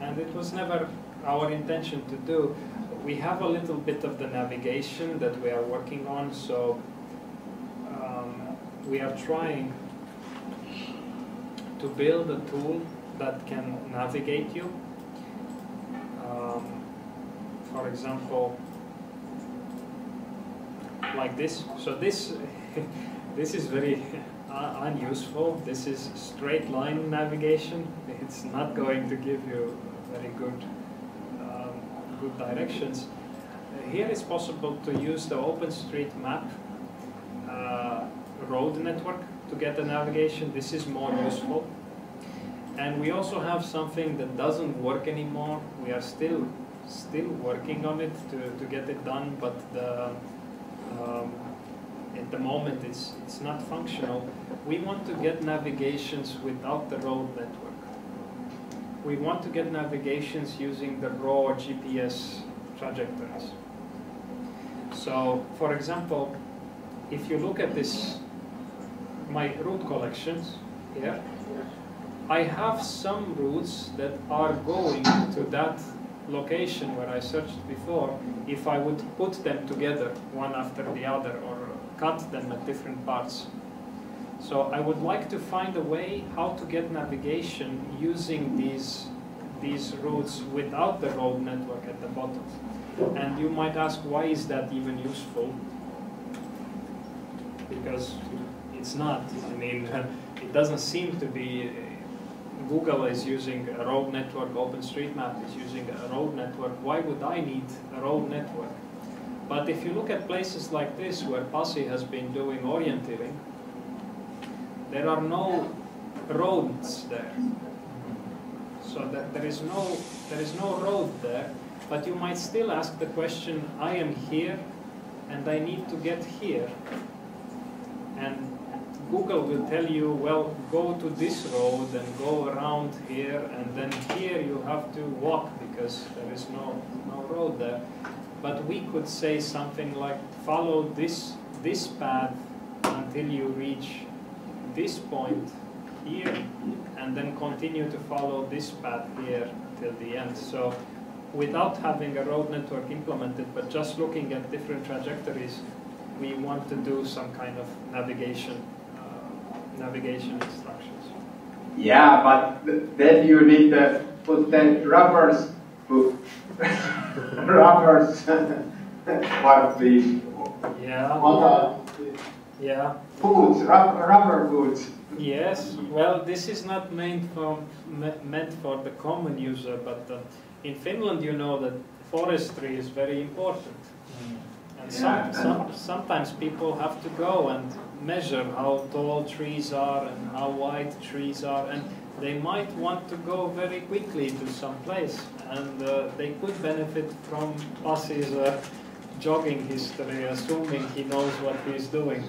and it was never our intention to do. We have a little bit of the navigation that we are working on, so we are trying to build a tool that can navigate you. Um, for example, like this. So this *laughs* this is very *laughs* unuseful. This is straight line navigation. It's not going to give you very good um, good directions. Here it's possible to use the OpenStreetMap road network to get the navigation. This is more useful. And we also have something that doesn't work anymore. We are still still working on it to, to get it done, but the um, at the moment it's, it's not functional. We want to get navigations without the road network. We want to get navigations using the raw GPS trajectories. So, for example, if you look at this, my route collections here, I have some routes that are going to that location where I searched before if I would put them together one after the other or cut them at different parts. So I would like to find a way how to get navigation using these these routes without the road network at the bottom. And you might ask why is that even useful? Because it's not. I mean, uh, it doesn't seem to be uh, Google is using a road network, OpenStreetMap is using a road network. Why would I need a road network? But if you look at places like this, where Pasi has been doing orienteering, there are no roads there. So that there is no there is no road there. But you might still ask the question: I am here, and I need to get here. And Google will tell you, well, go to this road and go around here, and then here you have to walk because there is no, no road there. But we could say something like, follow this, this path until you reach this point here, and then continue to follow this path here till the end. So without having a road network implemented, but just looking at different trajectories, we want to do some kind of navigation navigation instructions. Yeah, but then you need to put the rubbers, *laughs* rubbers, *laughs* what the, Yeah, what yeah. boots, rub, rubber boots. Yes, well, this is not meant for, meant for the common user, but uh, in Finland you know that forestry is very important. And Yeah, some, some, sometimes people have to go and measure how tall trees are and how wide trees are, and they might want to go very quickly to some place, and uh, they could benefit from Pasi's uh, jogging history, assuming he knows what he's doing.